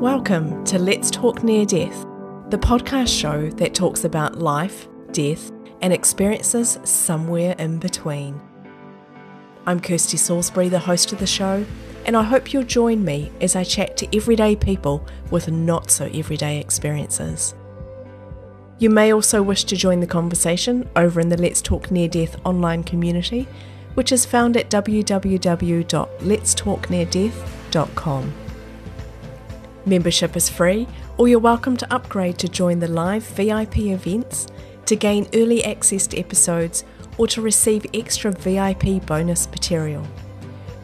Welcome to Let's Talk Near Death, the podcast show that talks about life, death, and experiences somewhere in between. I'm Kirsty Salisbury, the host of the show, and I hope you'll join me as I chat to everyday people with not so everyday experiences. You may also wish to join the conversation over in the Let's Talk Near Death online community, which is found at www.letstalkneardeath.com. Membership is free, or you're welcome to upgrade to join the live VIP events, to gain early access to episodes, or to receive extra VIP bonus material.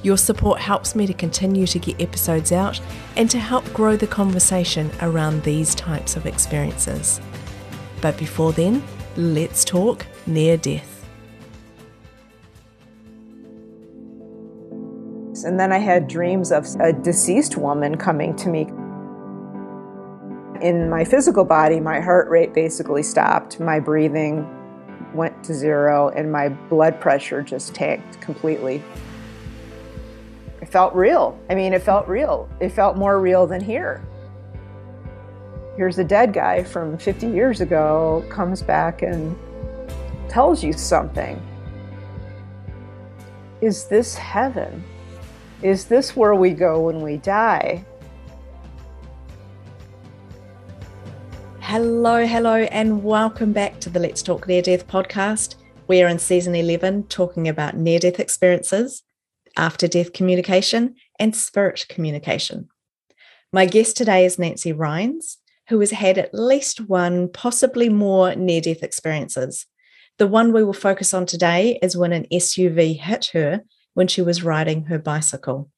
Your support helps me to continue to get episodes out and to help grow the conversation around these types of experiences. But before then, let's talk near death. And then I had dreams of a deceased woman coming to me in my physical body, my heart rate basically stopped, my breathing went to zero, and my blood pressure just tanked completely. It felt real. I mean, it felt real. It felt more real than here. Here's a dead guy from 50 years ago, comes back and tells you something. Is this heaven? Is this where we go when we die? Hello, hello, and welcome back to the Let's Talk Near Death podcast. We are in season 11 talking about near death experiences, after death communication, and spirit communication. My guest today is Nancy Rynes, who has had at least one, possibly more near death experiences. The one we will focus on today is when an SUV hit her when she was riding her bicycle.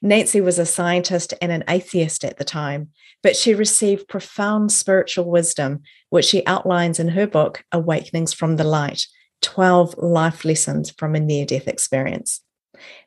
Nancy was a scientist and an atheist at the time, but she received profound spiritual wisdom, which she outlines in her book, Awakenings from the Light 12 Life Lessons from a Near Death Experience.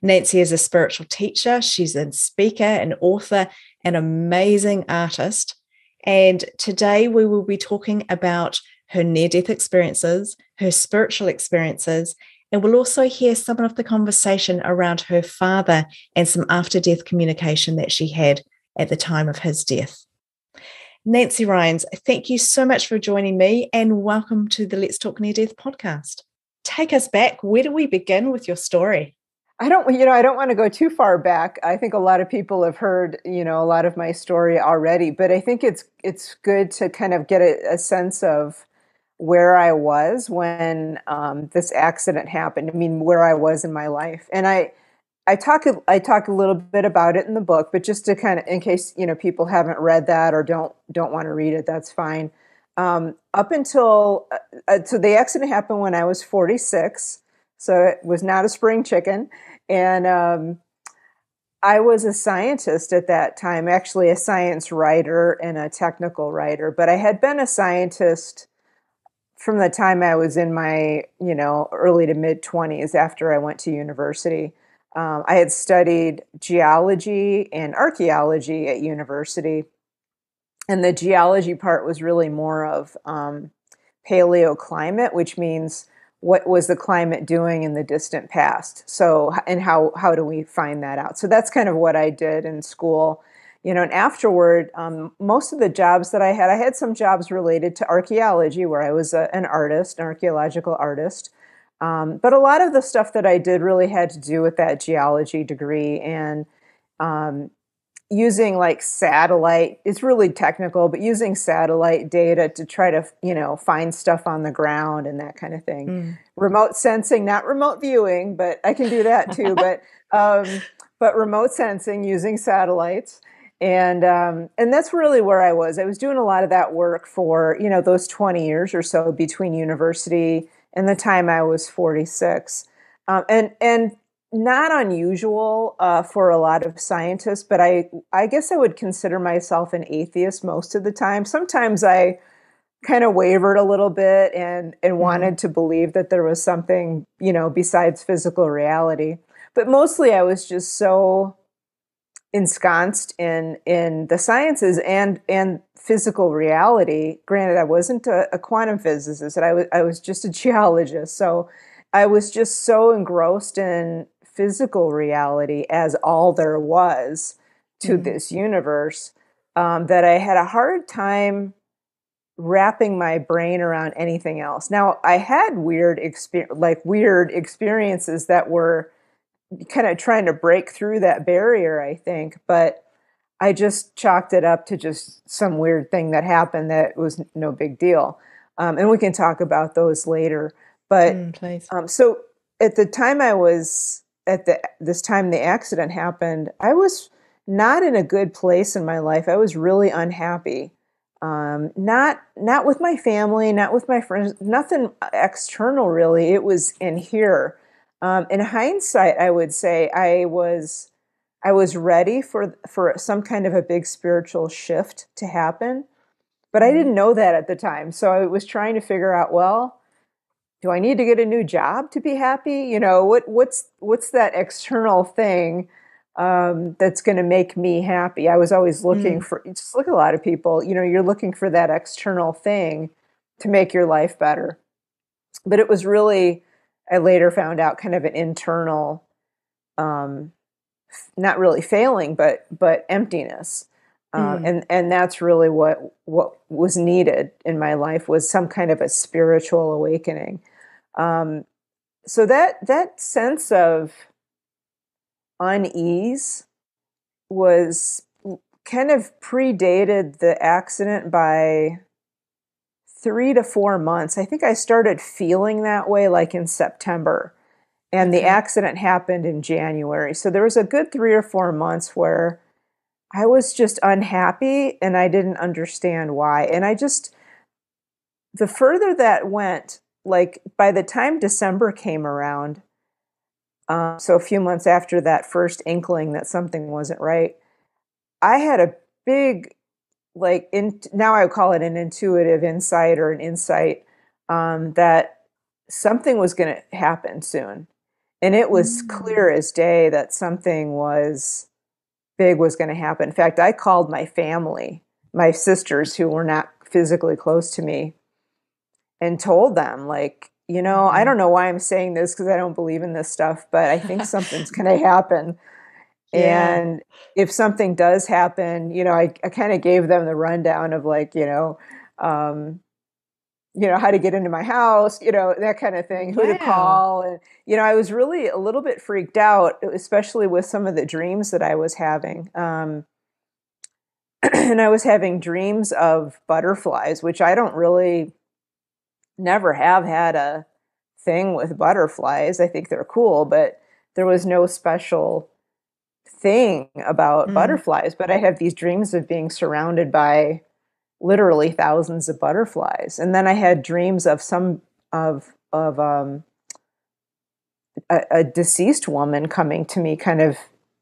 Nancy is a spiritual teacher, she's a speaker, an author, an amazing artist. And today we will be talking about her near death experiences, her spiritual experiences, and we'll also hear some of the conversation around her father and some after death communication that she had at the time of his death. Nancy Rynes, thank you so much for joining me and welcome to the Let's Talk Near Death podcast. Take us back. Where do we begin with your story? I don't, you know, I don't want to go too far back. I think a lot of people have heard, you know, a lot of my story already, but I think it's it's good to kind of get a, a sense of where I was when um, this accident happened. I mean, where I was in my life, and I, I talk I talk a little bit about it in the book, but just to kind of in case you know people haven't read that or don't don't want to read it, that's fine. Um, up until uh, so the accident happened when I was 46, so it was not a spring chicken, and um, I was a scientist at that time, actually a science writer and a technical writer, but I had been a scientist from the time I was in my, you know, early to mid 20s after I went to university. Um, I had studied geology and archaeology at university. And the geology part was really more of um, paleoclimate, which means what was the climate doing in the distant past? So, and how, how do we find that out? So that's kind of what I did in school you know, and afterward, um, most of the jobs that I had, I had some jobs related to archaeology where I was a, an artist, an archaeological artist. Um, but a lot of the stuff that I did really had to do with that geology degree and um, using like satellite. It's really technical, but using satellite data to try to, you know, find stuff on the ground and that kind of thing. Mm. Remote sensing, not remote viewing, but I can do that too. but um, but remote sensing using satellites and um, and that's really where I was. I was doing a lot of that work for you know those twenty years or so between university and the time I was forty six, um, and and not unusual uh, for a lot of scientists, but I I guess I would consider myself an atheist most of the time. Sometimes I kind of wavered a little bit and and mm-hmm. wanted to believe that there was something you know besides physical reality, but mostly I was just so ensconced in in the sciences and and physical reality. Granted, I wasn't a, a quantum physicist, I was I was just a geologist. So I was just so engrossed in physical reality as all there was to mm-hmm. this universe um, that I had a hard time wrapping my brain around anything else. Now, I had weird experience, like weird experiences that were kind of trying to break through that barrier, I think, but I just chalked it up to just some weird thing that happened that was no big deal. Um, and we can talk about those later. But mm, um, so at the time I was at the this time the accident happened, I was not in a good place in my life. I was really unhappy. Um, not not with my family, not with my friends, nothing external really. It was in here. Um, in hindsight, I would say I was I was ready for for some kind of a big spiritual shift to happen, but I mm-hmm. didn't know that at the time. So I was trying to figure out, well, do I need to get a new job to be happy? You know, what what's what's that external thing um, that's going to make me happy? I was always looking mm. for. Just look at a lot of people. You know, you're looking for that external thing to make your life better. But it was really, I later found out, kind of an internal, um, not really failing, but but emptiness. Um, mm. and and that's really what what was needed in my life was some kind of a spiritual awakening um, so that that sense of unease was kind of predated the accident by three to four months. I think I started feeling that way like in September. And the mm-hmm. accident happened in January. So there was a good three or four months where I was just unhappy and I didn't understand why. And I just, the further that went, like by the time December came around, um, so a few months after that first inkling that something wasn't right, I had a big, like, in, now I would call it an intuitive insight or an insight um, that something was going to happen soon. And it was mm-hmm. clear as day that something was big was going to happen. In fact, I called my family, my sisters who were not physically close to me, and told them like you know i mm-hmm. don't know why i'm saying this because i don't believe in this stuff but i think something's going to happen yeah. and if something does happen you know i, I kind of gave them the rundown of like you know um, you know how to get into my house you know that kind of thing who to call and you know i was really a little bit freaked out especially with some of the dreams that i was having um, and i was having dreams of butterflies which i don't really never have had a thing with butterflies. I think they're cool, but there was no special thing about mm. butterflies. But I have these dreams of being surrounded by literally thousands of butterflies. And then I had dreams of some of of um, a, a deceased woman coming to me kind of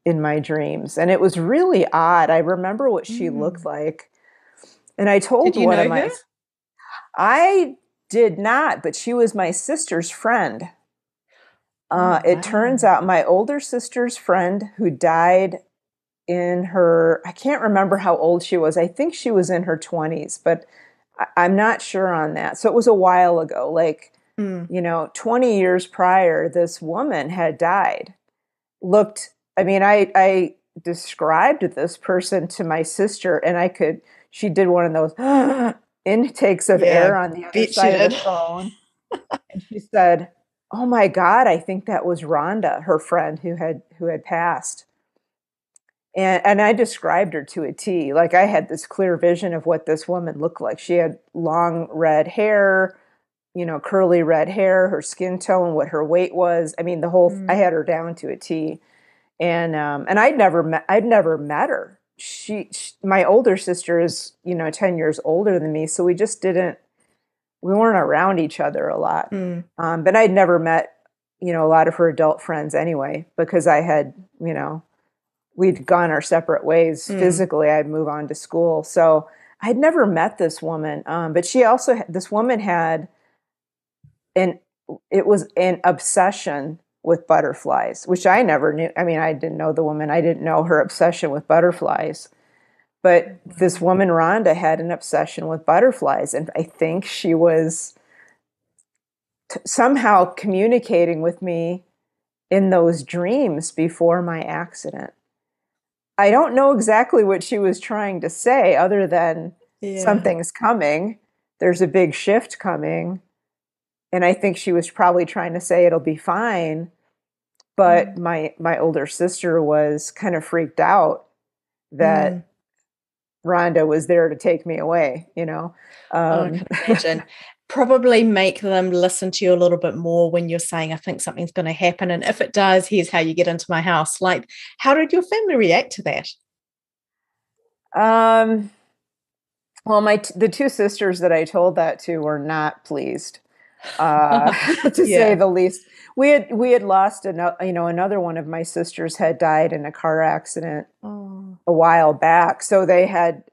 in my dreams. And it was really odd. I remember what she mm. looked like. And I told one of my? I did not, but she was my sister's friend. Uh, oh, wow. It turns out my older sister's friend who died in her, I can't remember how old she was. I think she was in her 20s, but I, am not sure on that. So it was a while ago, like, mm. you know, 20 years prior, this woman had died. Looked, I mean, I, I described this person to my sister, and I could, she did one of those intakes of yeah, air on the other side of the phone. and she said, "Oh my God, I think that was Rhonda, her friend who had who had passed." And and I described her to a T. Like I had this clear vision of what this woman looked like. She had long red hair, you know, curly red hair, her skin tone, what her weight was. I mean, the whole mm. I had her down to a T. And um and I'd never met I'd never met her she, she, my older sister is you know 10 years older than me so we just didn't we weren't around each other a lot mm. um, but i'd never met you know a lot of her adult friends anyway because i had you know we'd gone our separate ways mm. physically i'd move on to school so i'd never met this woman um, but she also this woman had an it was an obsession with butterflies, which I never knew. I mean, I didn't know the woman, I didn't know her obsession with butterflies. But this woman, Rhonda, had an obsession with butterflies. And I think she was t- somehow communicating with me in those dreams before my accident. I don't know exactly what she was trying to say, other than yeah. something's coming. There's a big shift coming. And I think she was probably trying to say it'll be fine. But mm. my my older sister was kind of freaked out that mm. Rhonda was there to take me away, you know. Um, oh, I can imagine. Probably make them listen to you a little bit more when you're saying, I think something's going to happen. And if it does, here's how you get into my house. Like, how did your family react to that? Um, well, my t- the two sisters that I told that to were not pleased, uh, to yeah. say the least. We had we had lost another, you know, another one of my sisters had died in a car accident oh. a while back, so they had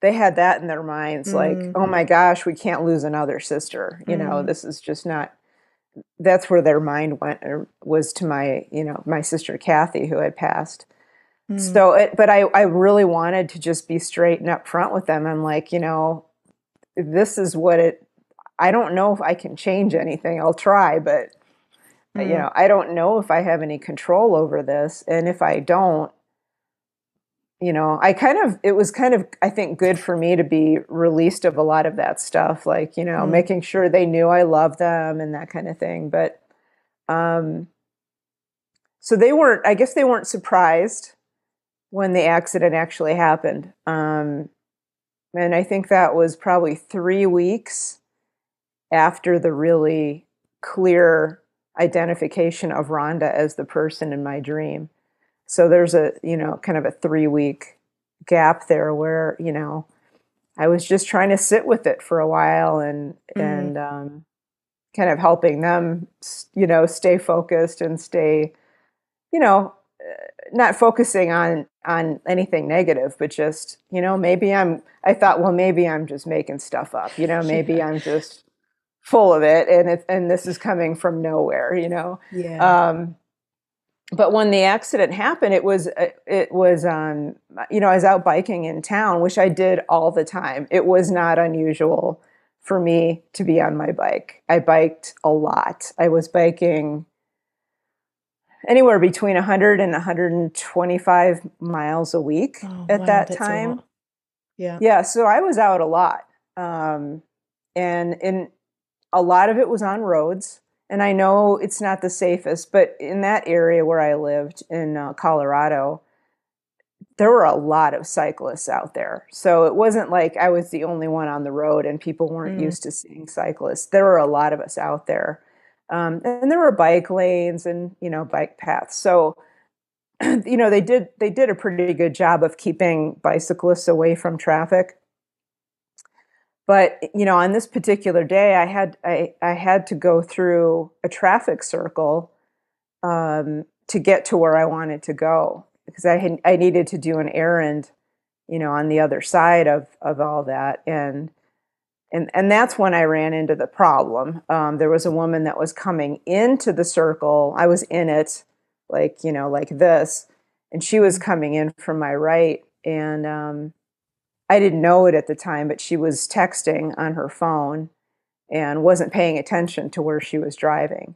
they had that in their minds like mm. oh my gosh we can't lose another sister you mm. know this is just not that's where their mind went or was to my you know my sister kathy who had passed mm. so it, but I, I really wanted to just be straight and upfront with them i'm like you know this is what it i don't know if i can change anything i'll try but you mm. know i don't know if i have any control over this and if i don't you know, I kind of, it was kind of, I think, good for me to be released of a lot of that stuff, like, you know, mm. making sure they knew I loved them and that kind of thing. But, um, so they weren't, I guess they weren't surprised when the accident actually happened. Um, and I think that was probably three weeks after the really clear identification of Rhonda as the person in my dream. So there's a, you know, kind of a three week gap there where, you know, I was just trying to sit with it for a while and, mm-hmm. and, um, kind of helping them, you know, stay focused and stay, you know, uh, not focusing on on anything negative but just you know maybe i'm i thought well maybe i'm just making stuff up you know maybe yeah. i'm just full of it and it and this is coming from nowhere you know yeah um but when the accident happened, it was uh, it was um, you know I was out biking in town, which I did all the time. It was not unusual for me to be on my bike. I biked a lot. I was biking anywhere between 100 and 125 miles a week oh, at wow, that time. Yeah, yeah. So I was out a lot, um, and and a lot of it was on roads and I know it's not the safest, but in that area where I lived in uh, Colorado, there were a lot of cyclists out there. So it wasn't like I was the only one on the road and people weren't mm. used to seeing cyclists. There were a lot of us out there. Um, and there were bike lanes and, you know, bike paths. So, you know, they did they did a pretty good job of keeping bicyclists away from traffic but you know on this particular day i had i, I had to go through a traffic circle um, to get to where i wanted to go because i had, i needed to do an errand you know on the other side of of all that. And and and that's when i ran into the problem. Um, there was a woman that was coming into the circle. I was in it like you know like this. And she was mm-hmm. coming in from my right. And um, I didn't know it at the time, but she was texting on her phone and wasn't paying attention to where she was driving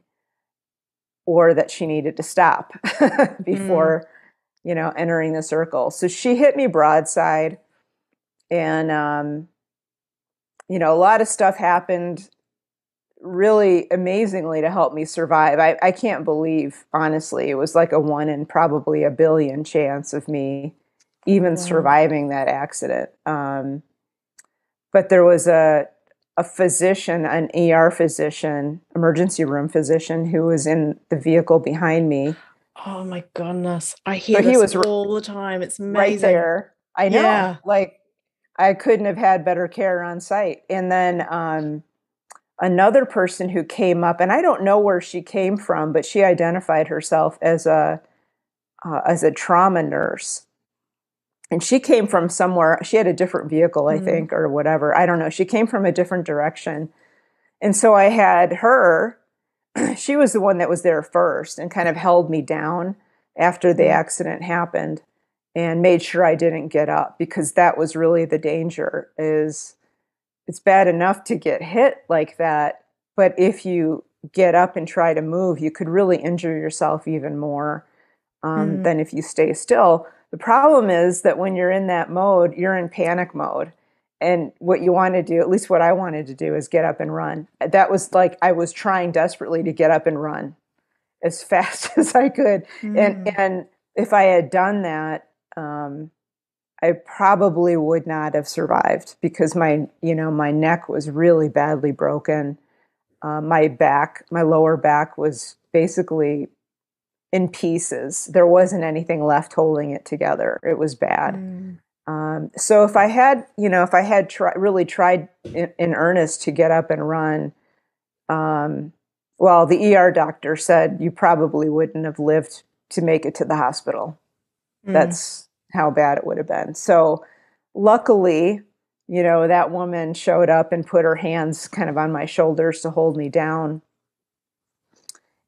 or that she needed to stop before, mm. you know, entering the circle. So she hit me broadside and, um, you know, a lot of stuff happened really amazingly to help me survive. I, I can't believe, honestly, it was like a one in probably a billion chance of me even surviving that accident. Um, but there was a a physician, an ER physician, emergency room physician, who was in the vehicle behind me. Oh my goodness! I hear but he was all the time. It's amazing. Right there, I know. Yeah. Like I couldn't have had better care on site. And then um, another person who came up, and I don't know where she came from, but she identified herself as a uh, as a trauma nurse and she came from somewhere she had a different vehicle i mm. think or whatever i don't know she came from a different direction. And so i had her she was the one that was there first and kind of held me down after the mm. accident happened and made sure i didn't get up because that was really the danger is it's bad enough to get hit like that but if you get up and try to move you could really injure yourself even more um, mm. than if you stay still The problem is that when you're in that mode, you're in panic mode. And what you want to do, at least what I wanted to do, is get up and run. That was like I was trying desperately to get up and run as fast as I could. Mm. And and if I had done that, um, I probably would not have survived because my you know my neck was really badly broken. Uh, my back, my lower back was basically in pieces. There wasn't anything left holding it together. It was bad. Mm. Um, so if I had, you know, if I had try, really tried in, in, earnest to get up and run, um, well, the ER doctor said you probably wouldn't have lived to make it to the hospital. Mm. That's how bad it would have been. So luckily, you know, that woman showed up and put her hands kind of on my shoulders to hold me down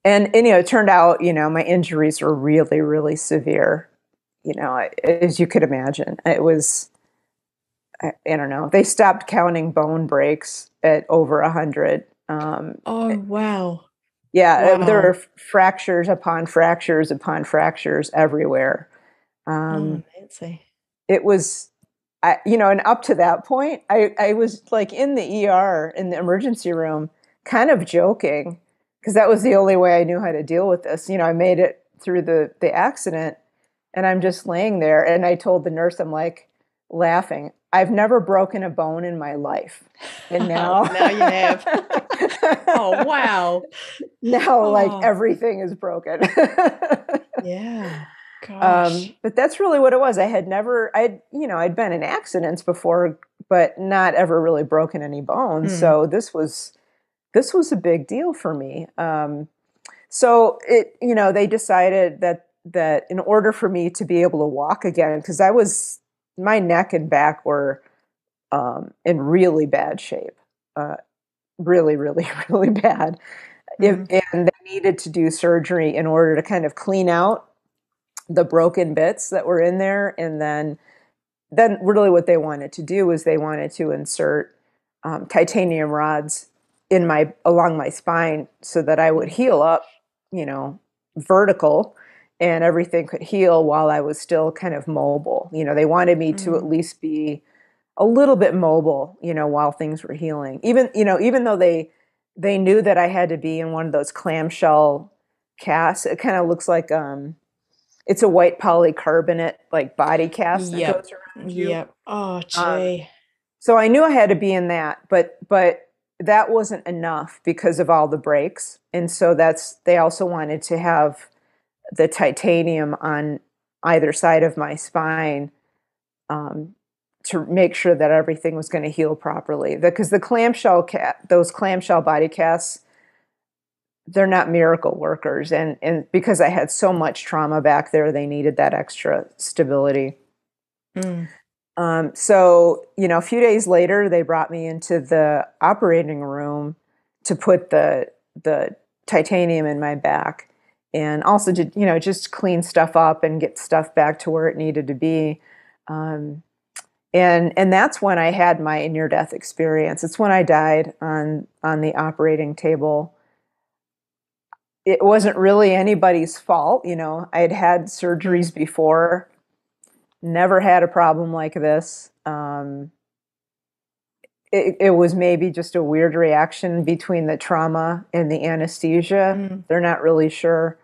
and, and you know, it turned out, you know, my injuries were really, really severe. You know, as you could imagine, it was. I, I don't know. They stopped counting bone breaks at over a hundred. Um, oh wow! Yeah, wow. there were fractures upon fractures upon fractures everywhere. Um, oh, fancy. It was I, you know, and up to that point, I, I was like in the ER in the emergency room, kind of joking because that was the only way I knew how to deal with this. You know, I made it through the the accident, and I'm just laying there, and I told the nurse, I'm like laughing. I've never broken a bone in my life, and now now you have. oh wow! Now, oh. like everything is broken. yeah. Um, but that's really what it was. I had never, I'd, you know, I'd been in accidents before, but not ever really broken any bones. Mm. So this was this was a big deal for me. Um, so it, you know, they decided that that in order for me to be able to walk again, because I was my neck and back were um, in really bad shape, uh, really, really, really bad. Mm-hmm. If, and they needed to do surgery in order to kind of clean out the broken bits that were in there, and then then really what they wanted to do was they wanted to insert um, titanium rods in my along my spine so that I would heal up, you know, vertical and everything could heal while I was still kind of mobile. You know, they wanted me mm-hmm. to at mm-hmm. least be a little bit mobile, you know, while things were healing. Even, you know, even though they they knew that I had to be in one of those clamshell casts. It kind of looks like um it's a white polycarbonate like body cast that yep. goes around you. Yep. Oh, gee. Um, so I knew I had to be in that, but but that wasn't enough because of all the breaks. And so that's they also wanted to have the titanium on either side of my spine um, to make sure that everything was going to heal properly. Because the, the clamshell cat, those clamshell body casts, they're not miracle workers, and and because I had so much trauma back there, they needed that extra stability. Mm. Um, so, you know, a few days later, they brought me into the operating room to put the the titanium in my back, and also to you know just clean stuff up and get stuff back to where it needed to be. Um, and and that's when I had my near death experience. It's when I died on on the operating table. It wasn't really anybody's fault, you know. I had had surgeries before never had a problem like this. Um, it, it, was maybe just a weird reaction between the trauma and the anesthesia. Mm. They're not really sure,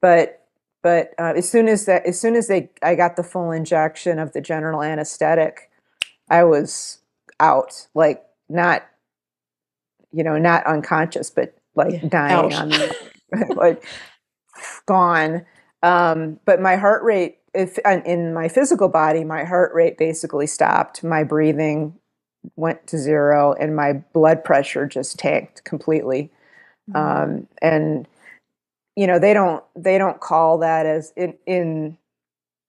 but but uh, as soon as that, as soon as they, I got the full injection of the general anesthetic, I was out, like not, you know, not unconscious, but like yeah. dying Ouch. on, like gone. Um, but my heart rate if in my physical body, my heart rate basically stopped, my breathing went to zero, and my blood pressure just tanked completely. Mm-hmm. Um, and you know they don't they don't call that as in in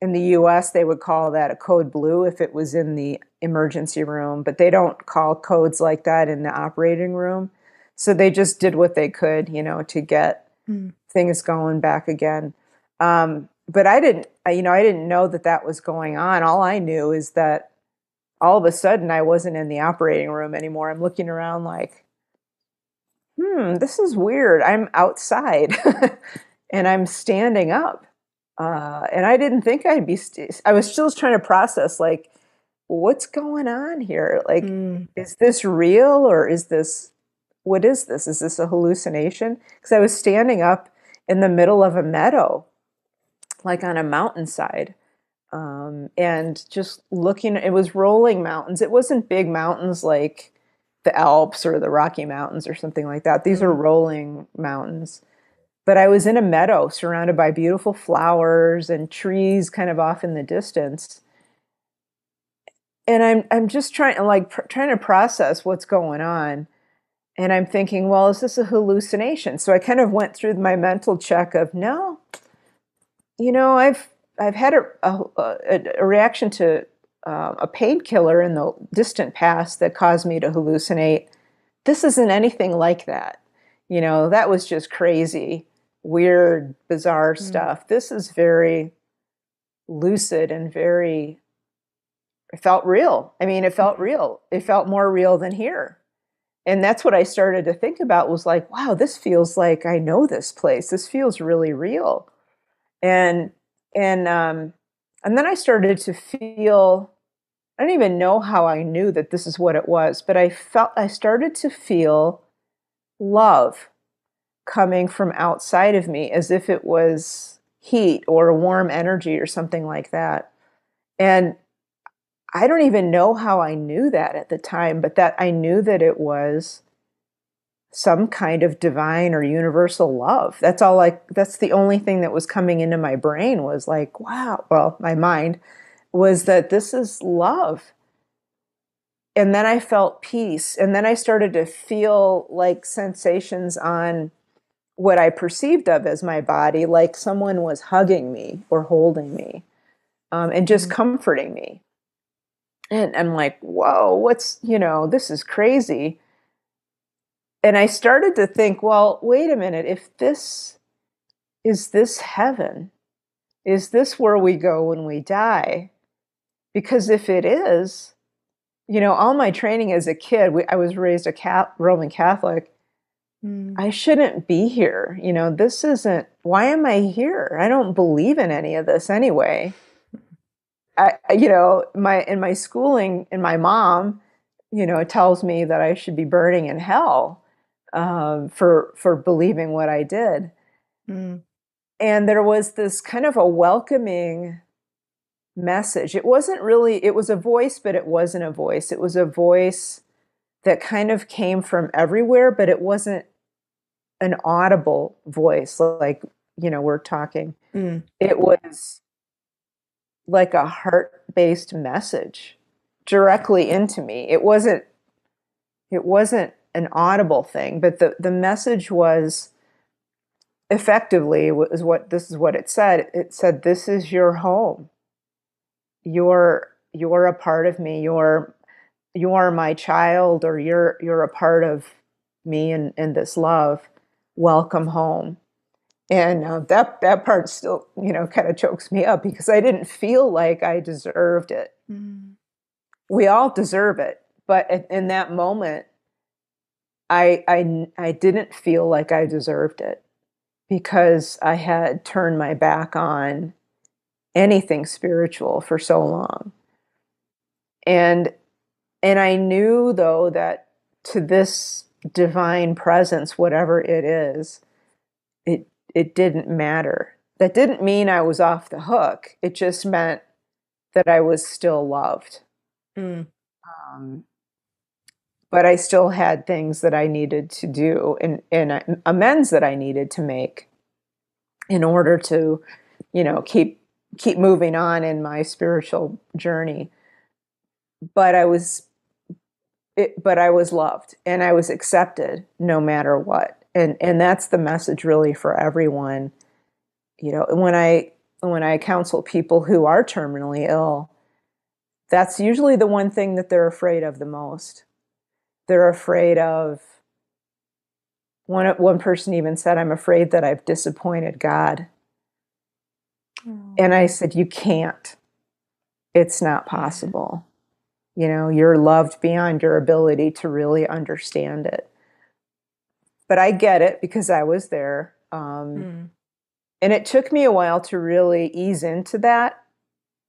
in the U.S. they would call that a code blue if it was in the emergency room, but they don't call codes like that in the operating room. So they just did what they could, you know, to get mm. things going back again. Um, but I didn't, you know, I didn't know that that was going on. All I knew is that all of a sudden I wasn't in the operating room anymore. I'm looking around like, hmm, this is weird. I'm outside and I'm standing up. uh, and I didn't think I'd be. St- I was still trying to process, like, what's going on here? Like, mm. is this real or is this? What is this? Is this a hallucination? Because I was standing up in the middle of a meadow, like on a mountainside, um, and just looking. It was rolling mountains. It wasn't big mountains like the Alps or the Rocky Mountains or something like that. These are mm. rolling mountains. But I was in a meadow surrounded by beautiful flowers and trees kind of off in the distance. And I'm I'm just trying like pr- trying to process what's going on. And I'm thinking, well, is this a hallucination? So I kind of went through my mental check of no, you know, I've I've had a, a, a reaction to uh, a painkiller in the distant past that caused me to hallucinate. This isn't anything like that. You know, that was just crazy, weird, bizarre mm. stuff. This is very lucid and very, it felt real. I mean, it felt real. It felt more real than here. And that's what I started to think about was like, wow, this feels like I know this place. This feels really real. And, and, um, and then I started to feel I don't even know how I knew that this is what it was, but I felt I started to feel love coming from outside of me as if it was heat or warm energy or something like that. And I don't even know how I knew that at the time, but that I knew that it was some kind of divine or universal love. That's all like that's the only thing that was coming into my brain was like, wow, well, my mind was that this is love. And then I felt peace. And then I started to feel like sensations on what I perceived of as my body, like someone was hugging me or holding me um, and just mm-hmm. comforting me. And I'm like, whoa, what's, you know, this is crazy. And I started to think, well, wait a minute, if this is this heaven, is this where we go when we die? Because if it is, you know, all my training as a kid, we, I was raised a cat, Roman Catholic. Mm. I shouldn't be here. You know, this isn't, why am I here? I don't believe in any of this anyway. I, you know, my, in my schooling, and my mom, you know, tells me that I should be burning in hell um, for, for believing what I did. Mm. And there was this kind of a welcoming message. It wasn't really, it was a voice, but it wasn't a voice. It was a voice that kind of came from everywhere, but it wasn't an audible voice like, you know, we're talking. Mm. It was like a heart based message directly into me. It wasn't, it wasn't an audible thing, but the, the message was effectively was what this is what it said. It said, This is your home. You're you're a part of me. You're you're my child or you're you're a part of me and in, in this love. Welcome home. And uh, that that part still you know kind of chokes me up because i didn't feel like i deserved it. Mm. we all deserve it but in that moment I, I i didn't feel like i deserved it because i had turned my back on anything spiritual for so long. And and I knew though that to this divine presence whatever it is it it didn't matter. That didn't mean I was off the hook. It just meant that I was still loved. Mm. Um, but I still had things that I needed to do and, and uh, amends that I needed to make in order to, you know, keep keep moving on in my spiritual journey. But I was it, but I was loved and I was accepted no matter what. And and that's the message really for everyone. You know, when I when I counsel people who are terminally ill, that's usually the one thing that they're afraid of the most. They're afraid of one one person even said I'm afraid that I've disappointed God. And I said, You can't. It's not possible. You know, you're loved beyond your ability to really understand it. But I get it because I was there. Um, mm. and it took me a while to really ease into that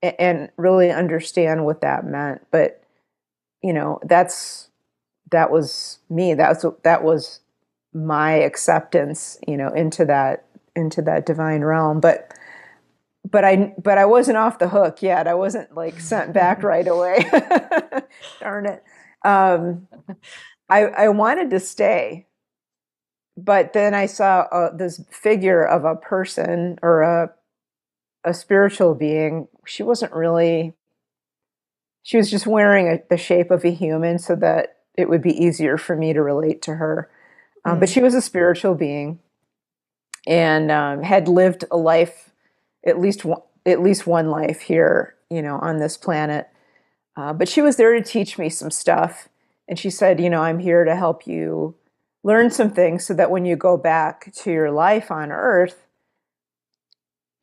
and really understand what that meant but you know that's that was me. That's that was my acceptance you know into that into that divine realm. But but i but i wasn't off the hook yet. I wasn't like sent back right away. Darn it. Um i i wanted to stay but then i saw uh, this figure of a person or a a spiritual being. She wasn't really she was just wearing a, the shape of a human so that it would be easier for me to relate to her um, but mm. she was a spiritual being and um, had lived a life at least one, at least one life here you know on this planet uh, but she was there to teach me some stuff and she said you know i'm here to help you learn some things so that when you go back to your life on earth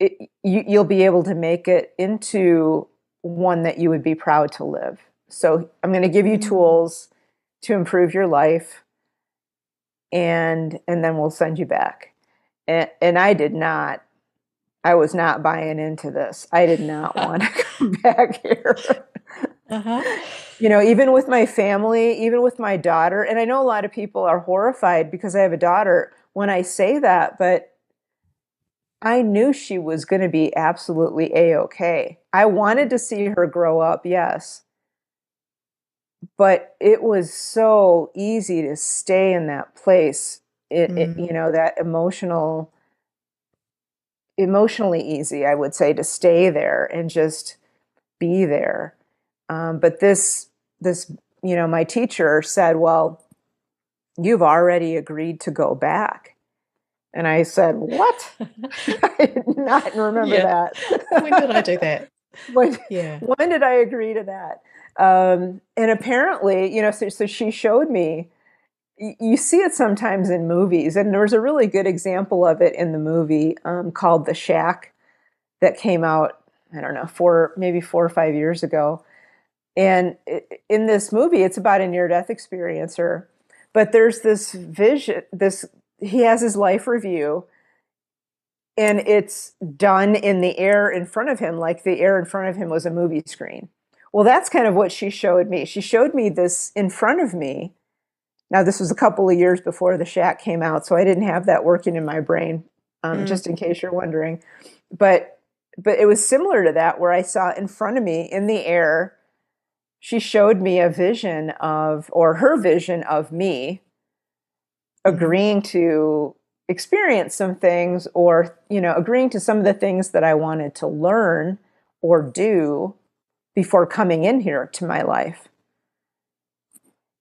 it, you, you'll be able to make it into one that you would be proud to live. So I'm going to give you mm. tools to improve your life, and and then we'll send you back. And, and I did not. I was not buying into this. I did not want to come back here. Uh-huh. You know, even with my family, even with my daughter, and I know a lot of people are horrified because I have a daughter when I say that, but I knew she was going to be absolutely a okay. I wanted to see her grow up, yes. But it was so easy to stay in that place. It, mm. it, you know, that emotional, emotionally easy, I would say, to stay there and just be there. Um, but this, this, you know, my teacher said, "Well, you've already agreed to go back." And I said, What? I did not remember yeah. that. when did I do that? When, yeah. when did I agree to that? Um, and apparently, you know, so, so she showed me. You see it sometimes in movies, and there was a really good example of it in the movie um, called The Shack that came out, I don't know, four, maybe four or five years ago. And in this movie, it's about a near death experiencer, but there's this vision, this he has his life review and it's done in the air in front of him like the air in front of him was a movie screen well that's kind of what she showed me. She showed me this in front of me. Now this was a couple of years before the shack came out so i didn't have that working in my brain um, mm. just in case you're wondering. But but it was similar to that where i saw in front of me in the air she showed me a vision of or her vision of me agreeing to experience some things or you know agreeing to some of the things that i wanted to learn or do before coming in here to my life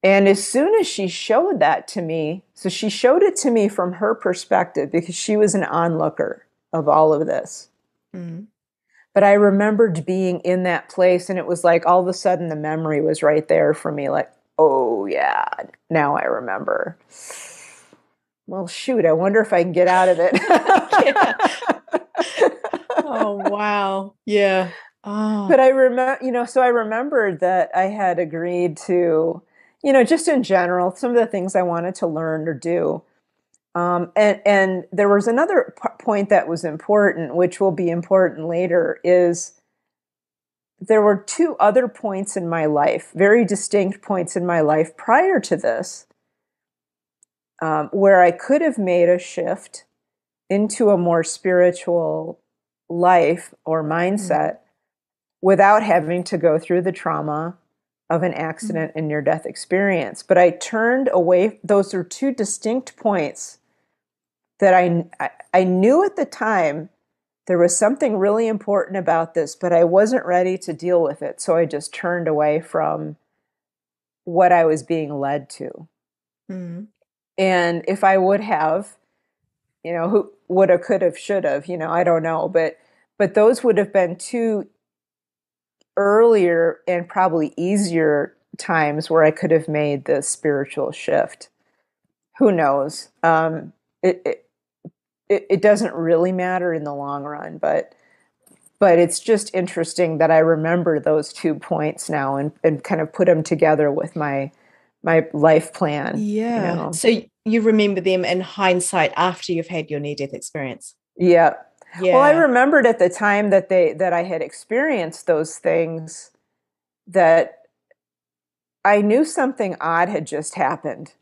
and as soon as she showed that to me so she showed it to me from her perspective because she was an onlooker of all of this mm-hmm. but i remembered being in that place and it was like all of a sudden the memory was right there for me like oh yeah now i remember well, shoot, I wonder if I can get out of it. oh, wow. Yeah. Oh. But I remember, you know, so I remembered that I had agreed to, you know, just in general, some of the things I wanted to learn or do. Um, and and there was another p- point that was important, which will be important later, is there were two other points in my life, very distinct points in my life prior to this, um, where I could have made a shift into a more spiritual life or mindset mm-hmm. Without having to go through the trauma of an accident mm-hmm. and near death experience. But I turned away, those are two distinct points that I, I, I knew at the time there was something really important about this, but I wasn't ready to deal with it. So I just turned away from what I was being led to. Mm-hmm. And if I would have, you know, who would have, could have, should have, you know, I don't know, but but those would have been two earlier and probably easier times where I could have made the spiritual shift. Who knows? Um, it, it it doesn't really matter in the long run, but but it's just interesting that I remember those two points now and, and kind of put them together with my my life plan. Yeah. You know? So you remember them in hindsight after you've had your near death experience. Yeah. Yeah. Well, I remembered at the time that they that I had experienced those things that I knew something odd had just happened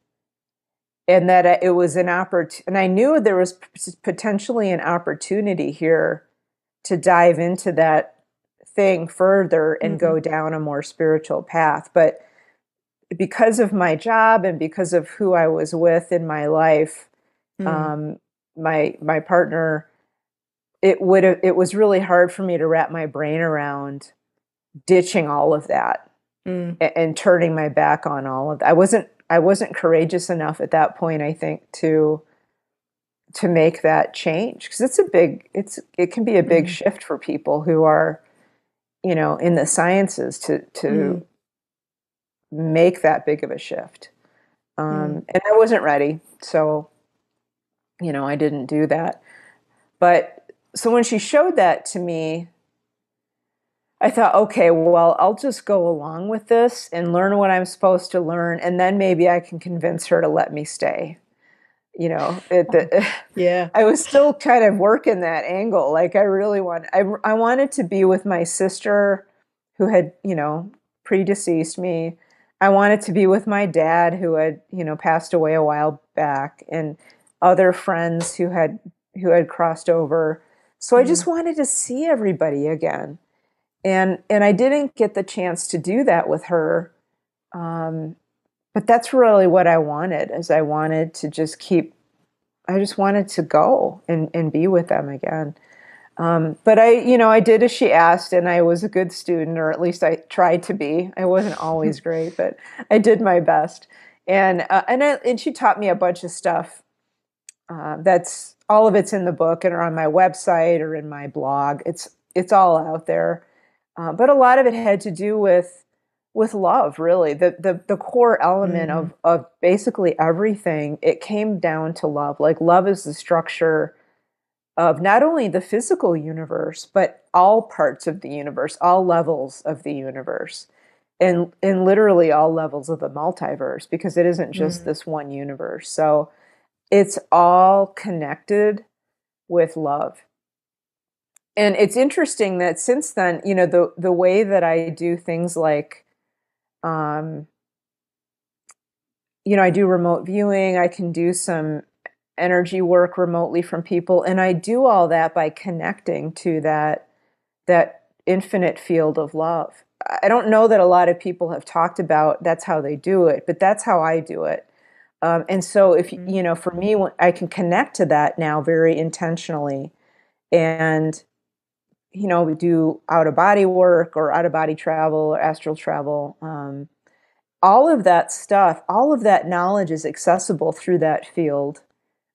and that it was an opportunity and I knew there was potentially an opportunity here to dive into that thing further and mm-hmm. go down a more spiritual path but because of my job and because of who I was with in my life mm. um, my my partner it would have it was really hard for me to wrap my brain around ditching all of that mm. and, and, turning my back on all of that. I wasn't I wasn't courageous enough at that point I think to to make that change because it's a big it's it can be a big mm. shift for people who are you know in the sciences to to mm. make that big of a shift. Um, mm. and I wasn't ready. So you know, I didn't do that. But so when she showed that to me, I thought, okay, well, I'll just go along with this and learn what I'm supposed to learn, and then maybe I can convince her to let me stay. You know, it, the, yeah. I was still kind of working that angle. Like I really want, I, I wanted to be with my sister, who had, you know, predeceased me. I wanted to be with my dad, who had, you know, passed away a while back, and other friends who had who had crossed over so mm I just mm-hmm. wanted to see everybody again. And and I didn't get the chance to do that with her. Um, but that's really what I wanted is I wanted to just keep I just wanted to go and, and be with them again. Um, but I, you know, I did as she asked, and I was a good student, or at least I tried to be. I wasn't always great, but I did my best. And uh, and I, and she taught me a bunch of stuff uh, that's all of it's in the book and or on my website or in my blog. It's it's all out there. Uh, but a lot of it had to do with with love, really. The the, the core element mm. of of basically everything. It came down to love. Like love is the structure of not only the physical universe, but all parts of the universe, all levels of the universe. And, and literally all levels of the multiverse because it isn't just mm. this one universe. So it's all connected with love. And it's interesting that since then, you know, the the way that I do things like um you know, I do remote viewing, I can do some energy work remotely from people and I do all that by connecting to that that infinite field of love. I don't know that a lot of people have talked about that's how they do it, but that's how I do it. Um, and so, if mm-hmm. you know, for me, I can connect to that now very intentionally, and you know, we do out of body work or out of body travel or astral travel. Um, all of that stuff, all of that knowledge is accessible through that field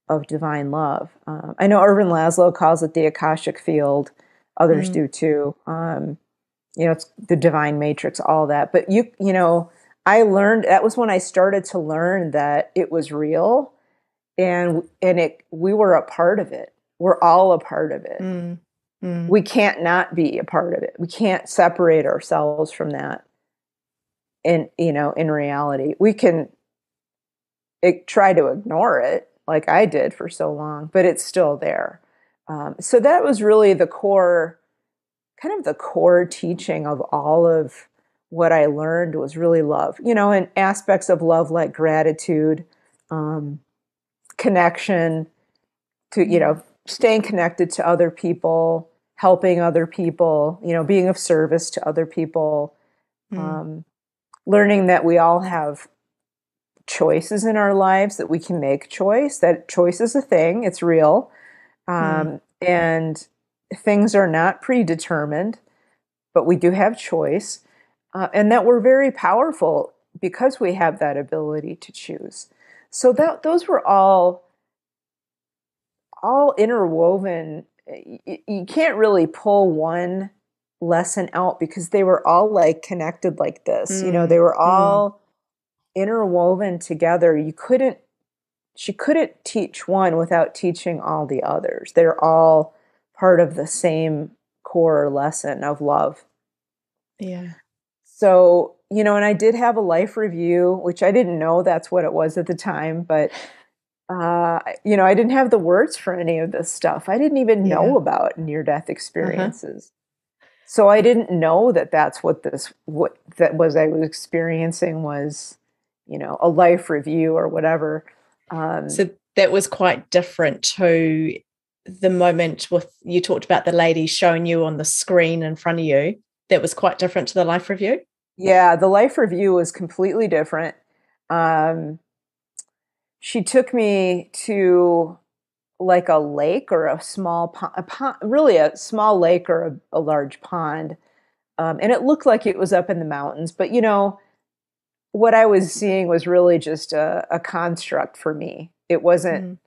of divine love. Um, I know Ervin Laszlo calls it the Akashic field. Others mm. do too. Um, you know, it's the divine matrix, all that. But you, you know, I learned that was when I started to learn that it was real and and it we were a part of it. We're all a part of it. Mm, mm. We can't not be a part of it. We can't separate ourselves from that. In you know, in reality, we can it, try to ignore it like I did for so long, but it's still there. Um, so that was really the core, kind of the core teaching of all of what I learned was really love, you know, and aspects of love like gratitude, um, connection, to, you know, staying connected to other people, helping other people, you know, being of service to other people, mm. um, learning that we all have choices in our lives, that we can make choice, that choice is a thing, it's real. Um, mm. And things are not predetermined, but we do have choice uh, and that we're very powerful because we have that ability to choose. So that those were all all interwoven. You, you can't really pull one lesson out because they were all like connected like this. Mm. You know, they were mm. all mm. interwoven together. You couldn't she couldn't teach one without teaching all the others. They're all part of the same core lesson of love. Yeah. So, you know, and I did have a life review, which I didn't know that's what it was at the time, but uh, you know, I didn't have the words for any of this stuff. I didn't even know about near death uh-huh. experiences. Uh-huh. So I didn't know that that's what this what that was I was experiencing was, you know, a life review or whatever. Um, so that was quite different to the moment with you talked about the lady showing you on the screen in front of you. That was quite different to the life review. Yeah, the life review was completely different. Um, she took me to like a lake or a small pond, a pond really a small lake or a, a large pond. Um, and it looked like it was up in the mountains, but you know, what I was seeing was really just a, a construct for me. It wasn't, mm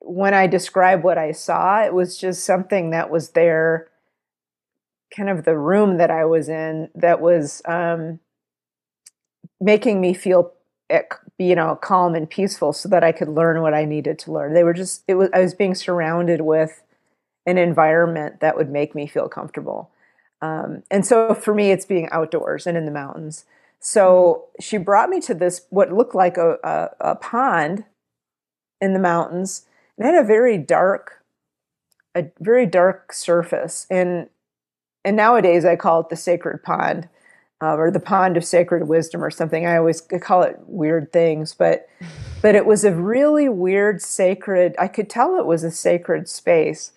when I describe what I saw, it was just something that was there, kind of the room that I was in that was um, making me feel you know calm and peaceful so that i could learn what i needed to learn. They were just it was i was being surrounded with an environment that would make me feel comfortable. Um, and so for me it's being outdoors and in the mountains. So she brought me to this what looked like a, a, a pond in the mountains. And it had a very dark a very dark surface. And and nowadays i call it the sacred pond uh, or the pond of sacred wisdom or something. I always call it weird things, but but it was a really weird sacred. I could tell it was a sacred space.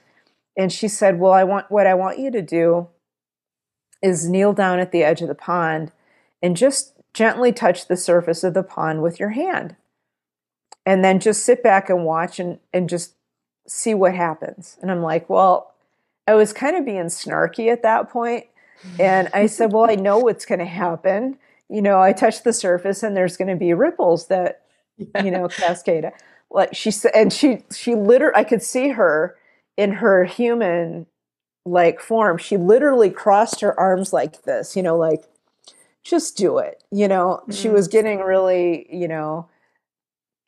And she said, "Well, I want what I want you to do is kneel down at the edge of the pond and just gently touch the surface of the pond with your hand. And then just sit back and watch and and just see what happens." And I'm like, "Well, I was kind of being snarky at that point and I said, Well, I know what's going to happen. You know, I touch the surface and there's going to be ripples that, yeah. you know, cascade. Like she said, and she, she literally, I could see her in her human like form. She literally crossed her arms like this, you know, like, just do it. You know, mm-hmm. she was getting really, you know,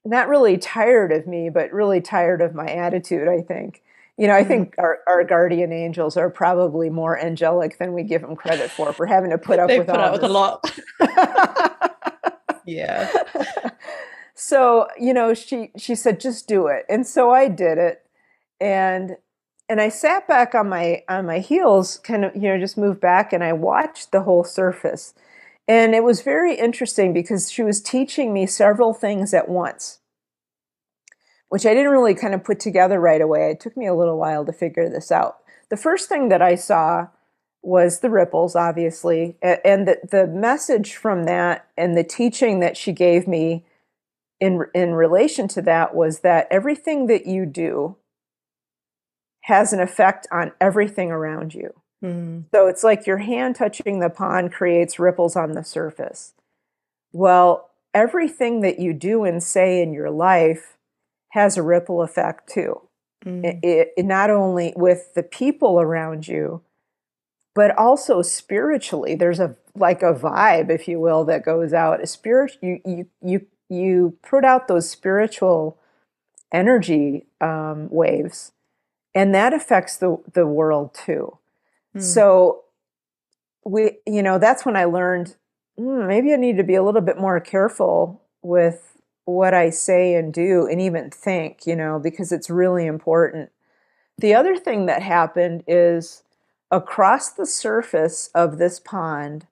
not really tired of me, but really tired of my attitude, I think. You know, I mm-hmm. think our, our guardian angels are probably more angelic than we give them credit for for having to put up they with put up with a lot. yeah. So, you know, she she said just do it. And so I did it. And and I sat back on my on my heels, kind of, you know, just moved back and I watched the whole surface. And it was very interesting because she was teaching me several things at once which I didn't really kind of put together right away. It took me a little while to figure this out. The first thing that I saw was the ripples, obviously, and the, the message from that and the teaching that she gave me in, in relation to that was that everything that you do has an effect on everything around you. Mm. So it's like your hand touching the pond creates ripples on the surface. Well, everything that you do and say in your life has a ripple effect too. Mm. It, it, not only with the people around you, but also spiritually. There's a like a vibe, if you will, that goes out. A spirit, you you you you put out those spiritual energy um, waves, and that affects the the world too. Mm. So we, you know, that's when I learned mm, maybe I need to be a little bit more careful with what I say and do and even think, you know, because it's really important. The other thing that happened is across the surface of this pond,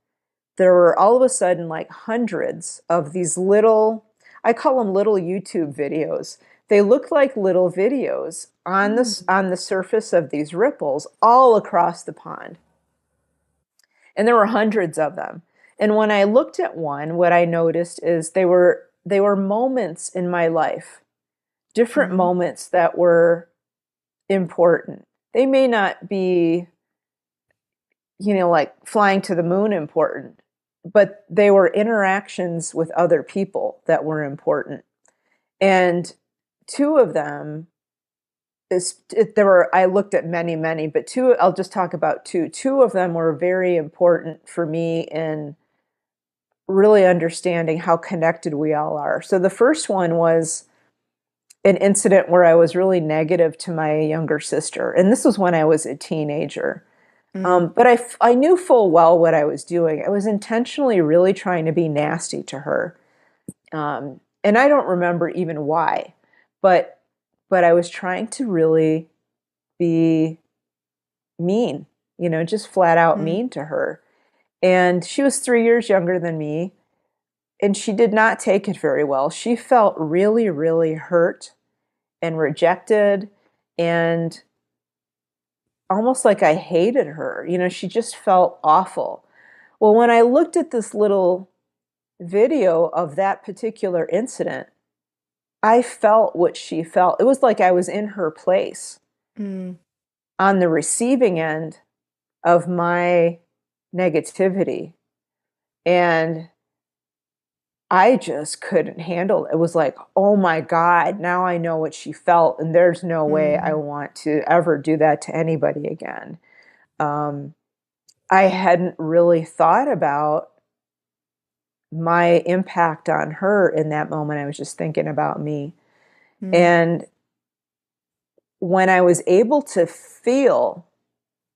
there were all of a sudden like hundreds of these little, I call them little YouTube videos. They look like little videos on the, mm. on the surface of these ripples all across the pond. And there were hundreds of them. And when I looked at one, what I noticed is they were they were moments in my life, different mm-hmm. moments that were important. They may not be, you know, like flying to the moon important, but they were interactions with other people that were important. And two of them is there were I looked at many many but two I'll just talk about two two of them were very important for me in really understanding how connected we all are. So the first one was an incident where I was really negative to my younger sister. And this was when I was a teenager. Mm. Um, but I, I knew full well what I was doing. I was intentionally really trying to be nasty to her. Um, and I don't remember even why, but but I was trying to really be mean, you know, just flat out mm. mean to her. And she was three years younger than me, and she did not take it very well. She felt really, really hurt and rejected and almost like I hated her. You know, she just felt awful. Well, when I looked at this little video of that particular incident, I felt what she felt. It was like I was in her place mm. on the receiving end of my negativity. And I just couldn't handle it. It was like, oh my God, now I know what she felt. And there's no way I mm. want to ever do that to anybody again. Um, I hadn't really thought about my impact on her in that moment. I was just thinking about me. Mm. And when I was able to feel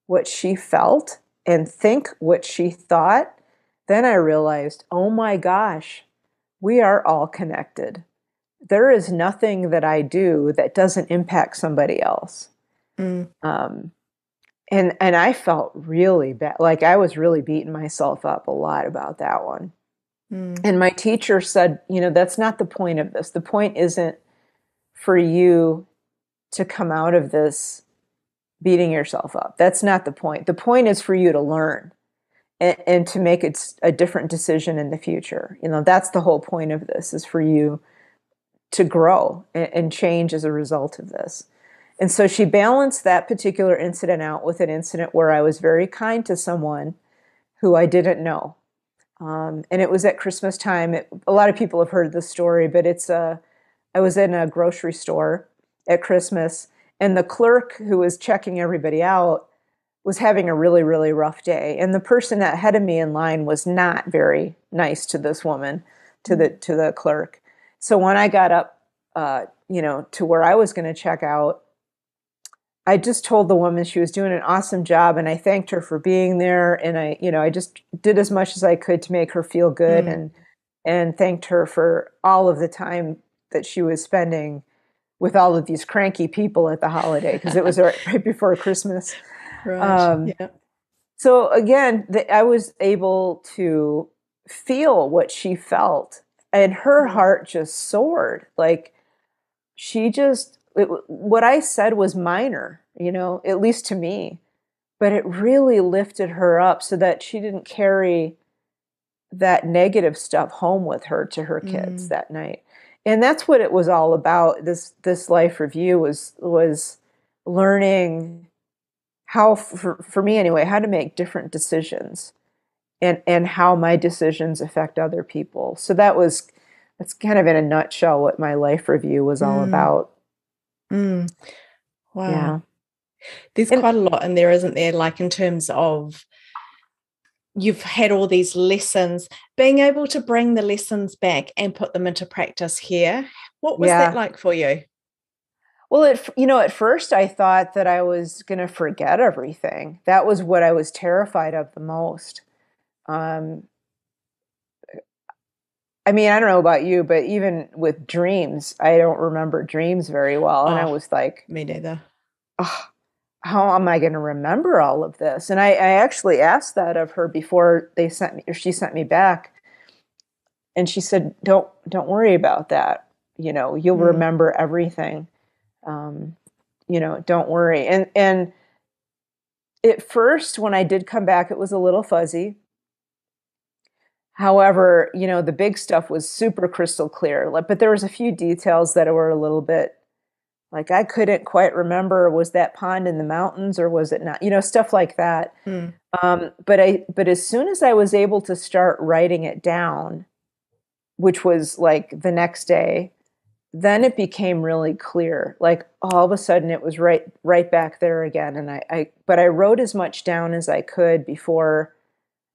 what she felt and think what she thought, then I realized, oh my gosh, we are all connected. There is nothing that I do that doesn't impact somebody else. Mm. Um, and and I felt really bad. Like I was really beating myself up a lot about that one. Mm. And my teacher said, you know, that's not the point of this. The point isn't for you to come out of this beating yourself up. That's not the point. The point is for you to learn and, and to make it a different decision in the future. You know, that's the whole point of this is for you to grow and, and change as a result of this. And so she balanced that particular incident out with an incident where I was very kind to someone who I didn't know um, and it was at Christmas time. It, a lot of people have heard the story, but it's a. Uh, was in a grocery store at Christmas, and the clerk who was checking everybody out was having a really, really rough day. And the person ahead of me in line was not very nice to this woman, to the to the clerk. So when I got up, uh, you know, to where I was going to check out, I just told the woman she was doing an awesome job and I thanked her for being there and I you know I just did as much as I could to make her feel good mm. and and thanked her for all of the time that she was spending with all of these cranky people at the holiday because it was right, right, before Christmas. Right. Um, yeah. So again, the, I was able to feel what she felt and her mm. heart just soared like she just it, what I said was minor, you know, at least to me, but it really lifted her up so that she didn't carry that negative stuff home with her to her kids mm. that night. And that's what it was all about. This this life review was was learning how for, for me anyway, how to make different decisions and and how my decisions affect other people. So that was that's kind of in a nutshell what my life review was all mm. about. Mm. Wow. Yeah. There's and, quite a lot in there, isn't there? Like in terms of you've had all these lessons, being able to bring the lessons back and put them into practice here. What was yeah. that like for you? Well, it, you know, at first I thought that I was going to forget everything. That was what I was terrified of the most. Um, I mean, I don't know about you, but even with dreams, I don't remember dreams very well. And oh, I was like, me neither. Oh, how am I going to remember all of this? And I, I, actually asked that of her before they sent me, or she sent me back. And she said, "Don't, don't worry about that. You know, you'll mm. remember everything. Um, you know, don't worry." And and at first, when I did come back, it was a little fuzzy However, you know, the big stuff was super crystal clear. But there was a few details that were a little bit like I couldn't quite remember was that pond in the mountains or was it not? You know, stuff like that. Mm. Um, but I but as soon as I was able to start writing it down, which was like the next day, then it became really clear. Like all of a sudden it was right right back there again. And I, I but I wrote as much down as I could before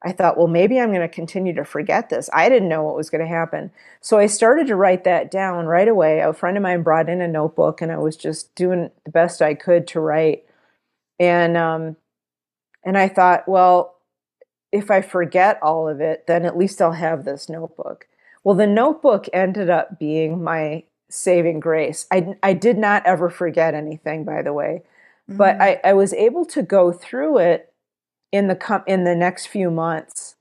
I thought, well, maybe I'm going to continue to forget this. I didn't know what was going to happen. So I started to write that down right away. A friend of mine brought in a notebook and I was just doing the best I could to write. And um and I thought, well, if I forget all of it, then at least I'll have this notebook. Well, the notebook ended up being my saving grace. I, I did not ever forget anything, by the way, mm-hmm. but I, I was able to go through it in the com- in the next few months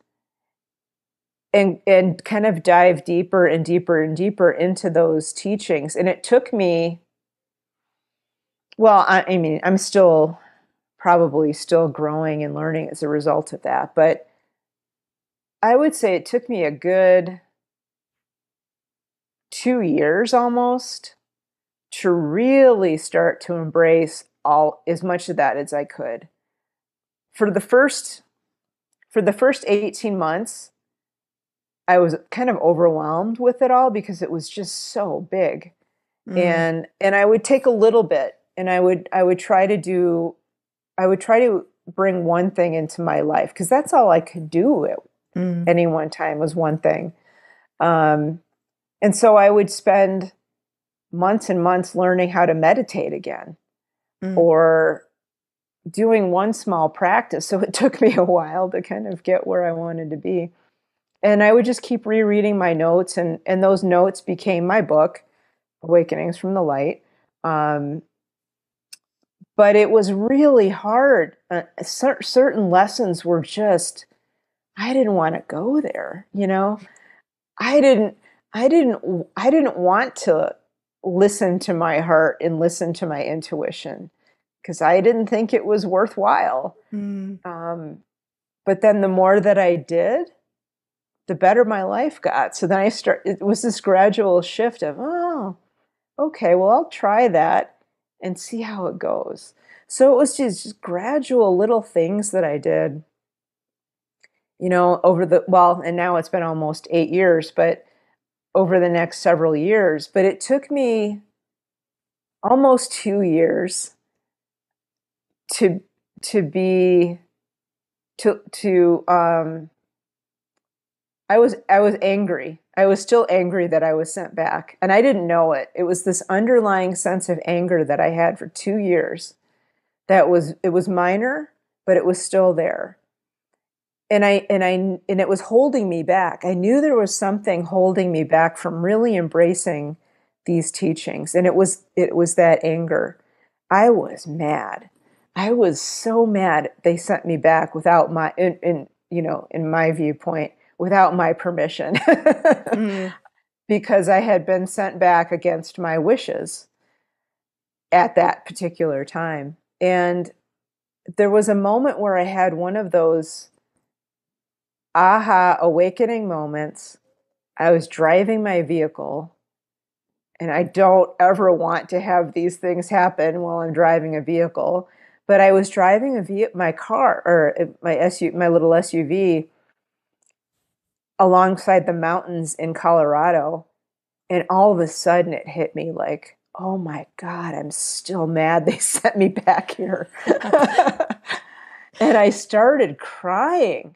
and and kind of dive deeper and deeper and deeper into those teachings. And it took me well, I, I mean, I'm still probably still growing and learning as a result of that, but I would say it took me a good two years almost to really start to embrace all as much of that as I could. For the first for the first 18 months, I was kind of overwhelmed with it all because it was just so big. Mm. And and I would take a little bit and I would I would try to do I would try to bring one thing into my life because that's all I could do at mm. any one time was one thing. Um, and so I would spend months and months learning how to meditate again mm. or doing one small practice. So it took me a while to kind of get where I wanted to be. And I would just keep rereading my notes, and, and those notes became my book, Awakenings from the Light. Um, but it was really hard. Uh, cer- certain lessons were just, I didn't want to go there, you know? I didn't I didn't I didn't want to listen to my heart and listen to my intuition because I didn't think it was worthwhile. Mm. Um, but then the more that I did, the better my life got. So then I start. It was this gradual shift of oh, okay, well I'll try that and see how it goes. So it was just, just gradual little things that I did. You know, over the well, and now it's been almost eight years, but over the next several years. But it took me almost two years to to be to to um I was I was angry. I was still angry that I was sent back and I didn't know it. It was this underlying sense of anger that I had for 2 years that was it was minor but it was still there and I and I and it was holding me back. I knew there was something holding me back from really embracing these teachings, and it was it was that anger. I was mad. I was so mad they sent me back without my in, in you know in my viewpoint without my permission mm. because I had been sent back against my wishes at that particular time. And there was a moment where I had one of those aha awakening moments. I was driving my vehicle, and I don't ever want to have these things happen while I'm driving a vehicle. But I was driving a v- my car or uh, my SU my little SUV alongside the mountains in Colorado, and all of a sudden it hit me like, oh my god, I'm still mad they sent me back here. and I started crying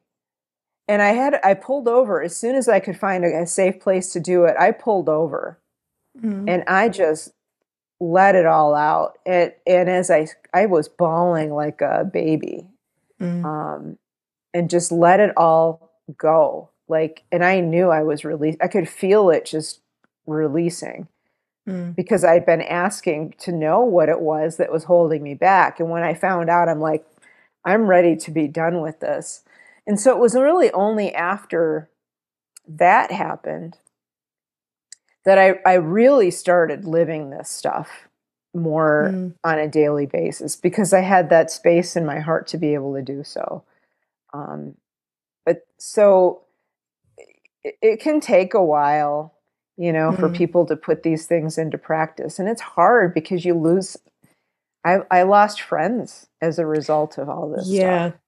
and I had I pulled over as soon as I could find a, a safe place to do it. I pulled over, mm-hmm. and I just let it all out. And and as I I was bawling like a baby, mm-hmm. um, and just let it all go. Like, and I knew I was released. I could feel it just releasing. Mm. Because I'd been asking to know what it was that was holding me back. And when I found out, I'm like, I'm ready to be done with this. And so it was really only after that happened that I, I really started living this stuff more mm. on a daily basis because I had that space in my heart to be able to do so. Um, but so it, it, can take a while, you know, mm. for people to put these things into practice. And it's hard because you lose. I, I lost friends as a result of all this. Yeah. Stuff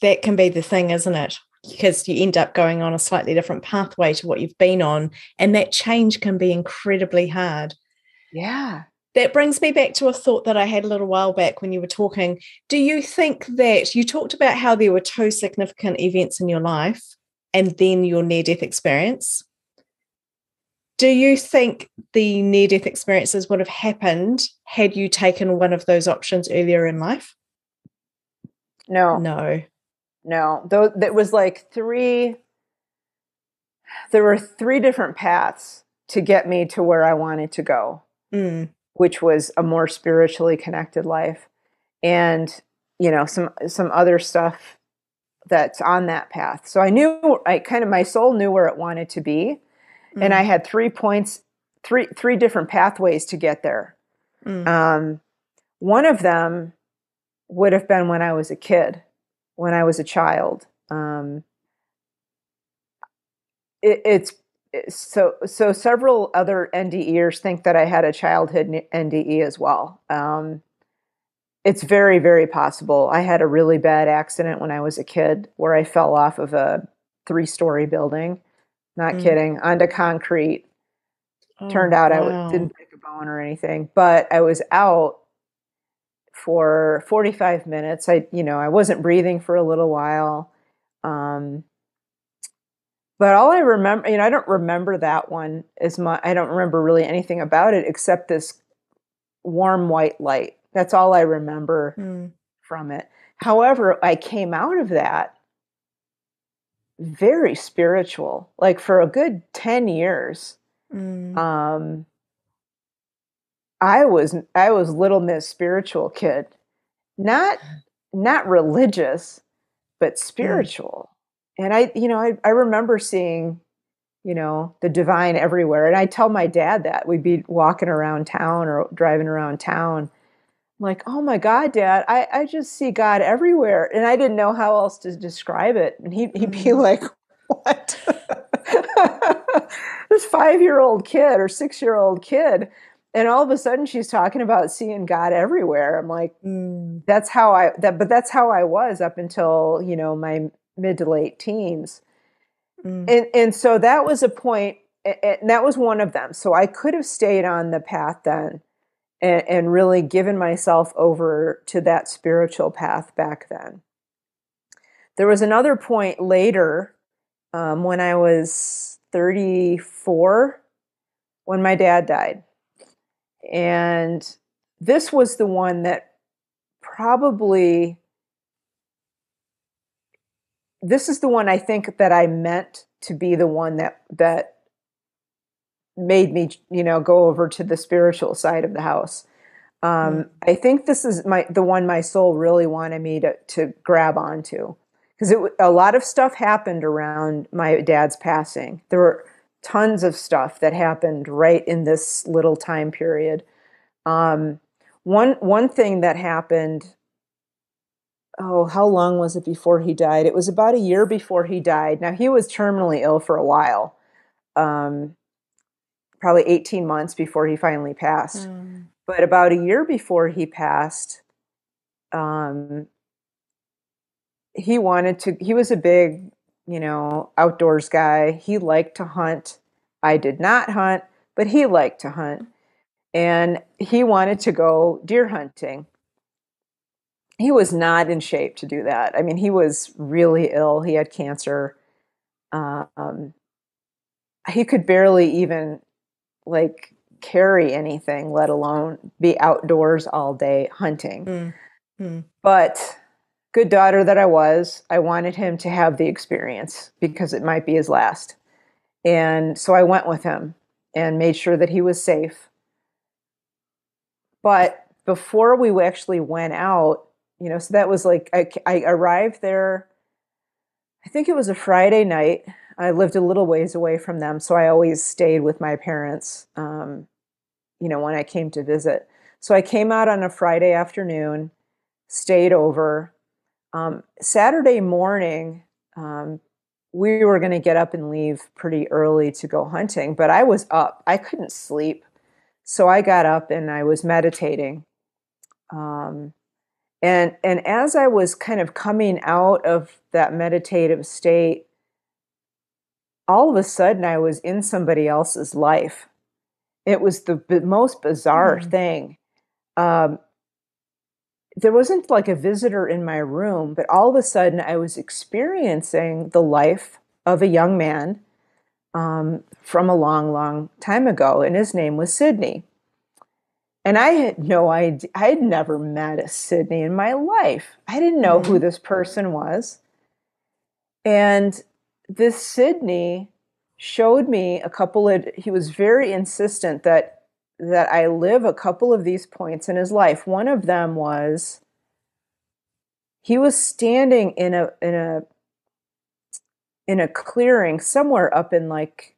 that can be the thing, isn't it? Because you end up going on a slightly different pathway to what you've been on, and that change can be incredibly hard. Yeah. That brings me back to a thought that I had a little while back when you were talking. Do you think that you talked about how there were two significant events in your life and then your near death experience? Do you think the near death experiences would have happened had you taken one of those options earlier in life? No. No. No, though that was like three. there were three different paths to get me to where I wanted to go, Mm. which was a more spiritually connected life, and you know some some other stuff that's on that path. So I knew I kind of my soul knew where it wanted to be, and I had three points, three three different pathways to get there. Mm. Um, one of them would have been when I was a kid, when I was a child. Um, it, it's, so so. Several other NDEers think that I had a childhood NDE as well. Um, it's very very possible. I had a really bad accident when I was a kid where I fell off of a three story building. Not Mm. kidding, onto concrete Oh, turned out I wow. w- didn't break a bone or anything, but I was out for 45 minutes. I, you know, I wasn't breathing for a little while. Um, but all I remember, you know, I don't remember that one as much. I don't remember really anything about it except this warm white light. That's all I remember Mm. from it. However, I came out of that very spiritual, like for a good 10 years Mm. um i was i was little miss spiritual kid. Not not religious but spiritual. And i you know I, I remember seeing you know the divine everywhere. And i tell my dad that. We'd be walking around town or driving around town. I'm like oh my god dad i i just see god everywhere. And i didn't know how else to describe it. And he, he'd be Mm. like what? This five year old kid or six year old kid and all of a sudden she's talking about seeing god everywhere. I'm like Mm. that's how i that but that's how i was up until you know my mid to late teens. Mm. and and so that was a point and that was one of them. So i could have stayed on the path then and, and really given myself over to that spiritual path back then. There was another point later um, when i was 34 when my dad died and this was the one that probably this is the one I think that I meant to be the one that that made me, you know, go over to the spiritual side of the house. Um, I think this is my the one my soul really wanted me to to grab onto because it a lot of stuff happened around my dad's passing. There were tons of stuff that happened right in this little time period. Um, one one thing that happened oh, how long was it before he died? It was about a year before he died. Now, he was terminally ill for a while, um, probably 18 months before he finally passed. Mm. But about a year before he passed, um, he wanted to, he was a big, you know, outdoors guy. He liked to hunt. I did not hunt, but he liked to hunt. And he wanted to go deer hunting he was not in shape to do that. I mean, he was really ill. He had cancer. Um, he could barely even like carry anything, let alone be outdoors all day hunting. Mm. Mm. But good daughter that I was, I wanted him to have the experience because it might be his last. And so I went with him and made sure that he was safe. But before we actually went out, you know, so that was like I, I arrived there. I think it was a Friday night. I lived a little ways away from them, so I always stayed with my parents. Um, you know, when I came to visit, so I came out on a Friday afternoon, stayed over. Um, Saturday morning, um, we were going to get up and leave pretty early to go hunting, but I was up. I couldn't sleep, so I got up and I was meditating. Um, and and as i was kind of coming out of that meditative state all of a sudden i was in somebody else's life it was the b- most bizarre Mm. thing um, there wasn't like a visitor in my room but all of a sudden i was experiencing the life of a young man um, from a long long time ago and his name was sydney and I had no idea. I had never met a Sydney in my life. I didn't know who this person was. And this Sydney showed me a couple of he was very insistent that that I live a couple of these points in his life. One of them was he was standing in a in a in a clearing somewhere up in like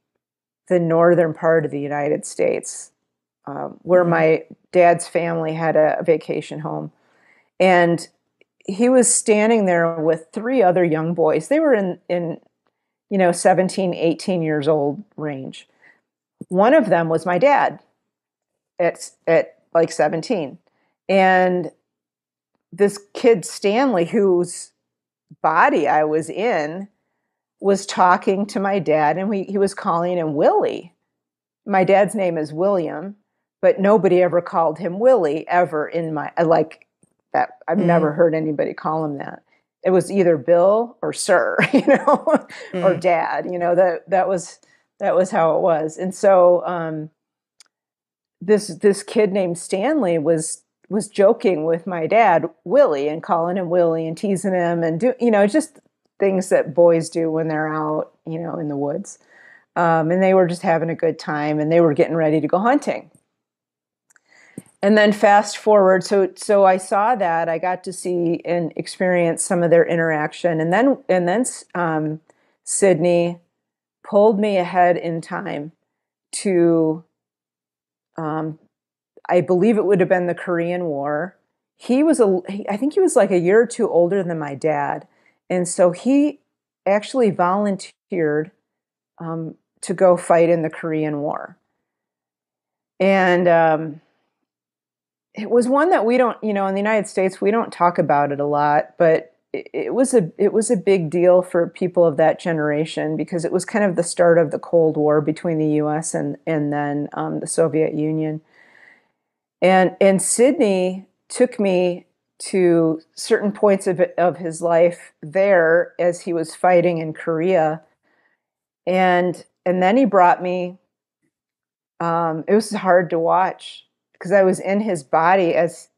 the northern part of the United States, um, where mm-hmm. my dad's family had a, a vacation home, and he was standing there with three other young boys. They were in in you know 17, 18 years old range. One of them was my dad at at like 17. And this kid Stanley whose body I was in was talking to my dad and we, he was calling him Willie. My dad's name is William, but nobody ever called him Willie ever in my like that I've mm. never heard anybody call him that. It was either Bill or Sir, you know, mm. or Dad. You know that that was that was how it was. And so um, this this kid named Stanley was was joking with my dad Willie and calling him Willie and teasing him and do you know just things that boys do when they're out you know in the woods. Um, and they were just having a good time and they were getting ready to go hunting and then fast forward so so i saw that i got to see and experience some of their interaction and then and then um, sydney pulled me ahead in time to um, i believe it would have been the korean war. He was a i think he was like a year or two older than my dad. And so he actually volunteered um, to go fight in the korean war. And um, it was one that we don't, you know, in the United States we don't talk about it a lot, but it, was a it was a big deal for people of that generation because it was kind of the start of the Cold War between the U.S. and and then um, the Soviet Union. And and Sydney took me to certain points of of his life there as he was fighting in Korea, and and then he brought me. Um, it was hard to watch because I was in his body as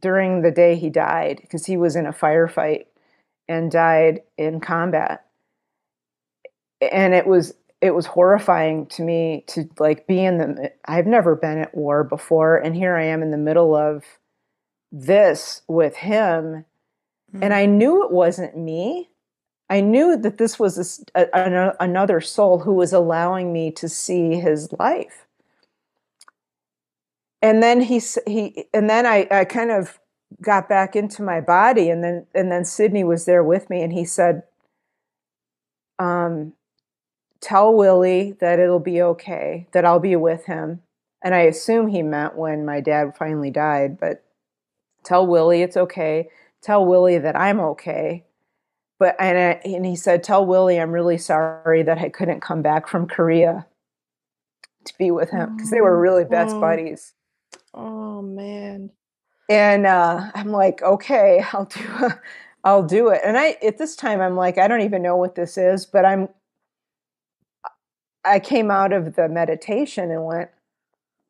during the day he died because he was in a firefight and died in combat. And it was it was horrifying to me to like be in the I've never been at war before and here I am in the middle of this with him mm-hmm. and I knew it wasn't me. I knew that this was a, a, another soul who was allowing me to see his life and then he he and then I, I kind of got back into my body and then and then Sydney was there with me and he said um, tell Willie that it'll be okay that I'll be with him. And I assume he meant when my dad finally died but tell Willie it's okay. Tell Willie that I'm okay. But and I, and he said tell Willie I'm really sorry that I couldn't come back from Korea to be with him. Because they were really best buddies Oh man. And uh, I'm like, okay, I'll do, I'll do it. And I, at this time, I'm like, I don't even know what this is, but I'm, I came out of the meditation and went,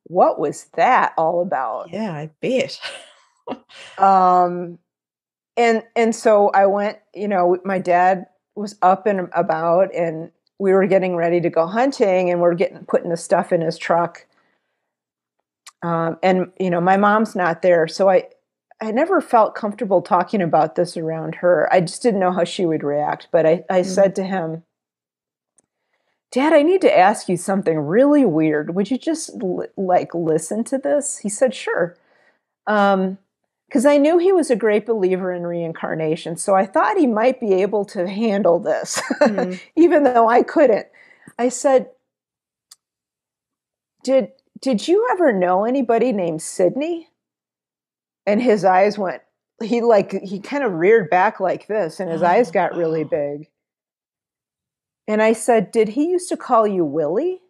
what was that all about? Yeah, I bet. um, and and so I went. You know, my dad was up and about, and we were getting ready to go hunting, and we're getting putting the stuff in his truck. Um, and you know, my mom's not there, so I I never felt comfortable talking about this around her. I just didn't know how she would react. But I, I mm-hmm. said to him, Dad, I need to ask you something really weird. Would you just l- like listen to this? He said, Sure. Um, because I knew he was a great believer in reincarnation. So I thought he might be able to handle this, mm-hmm. even though I couldn't. I said, Did did you ever know anybody named Sydney? And his eyes went, he like, he kind of reared back like this, and his oh, eyes got really big. And I said, Did he used to call you Willie?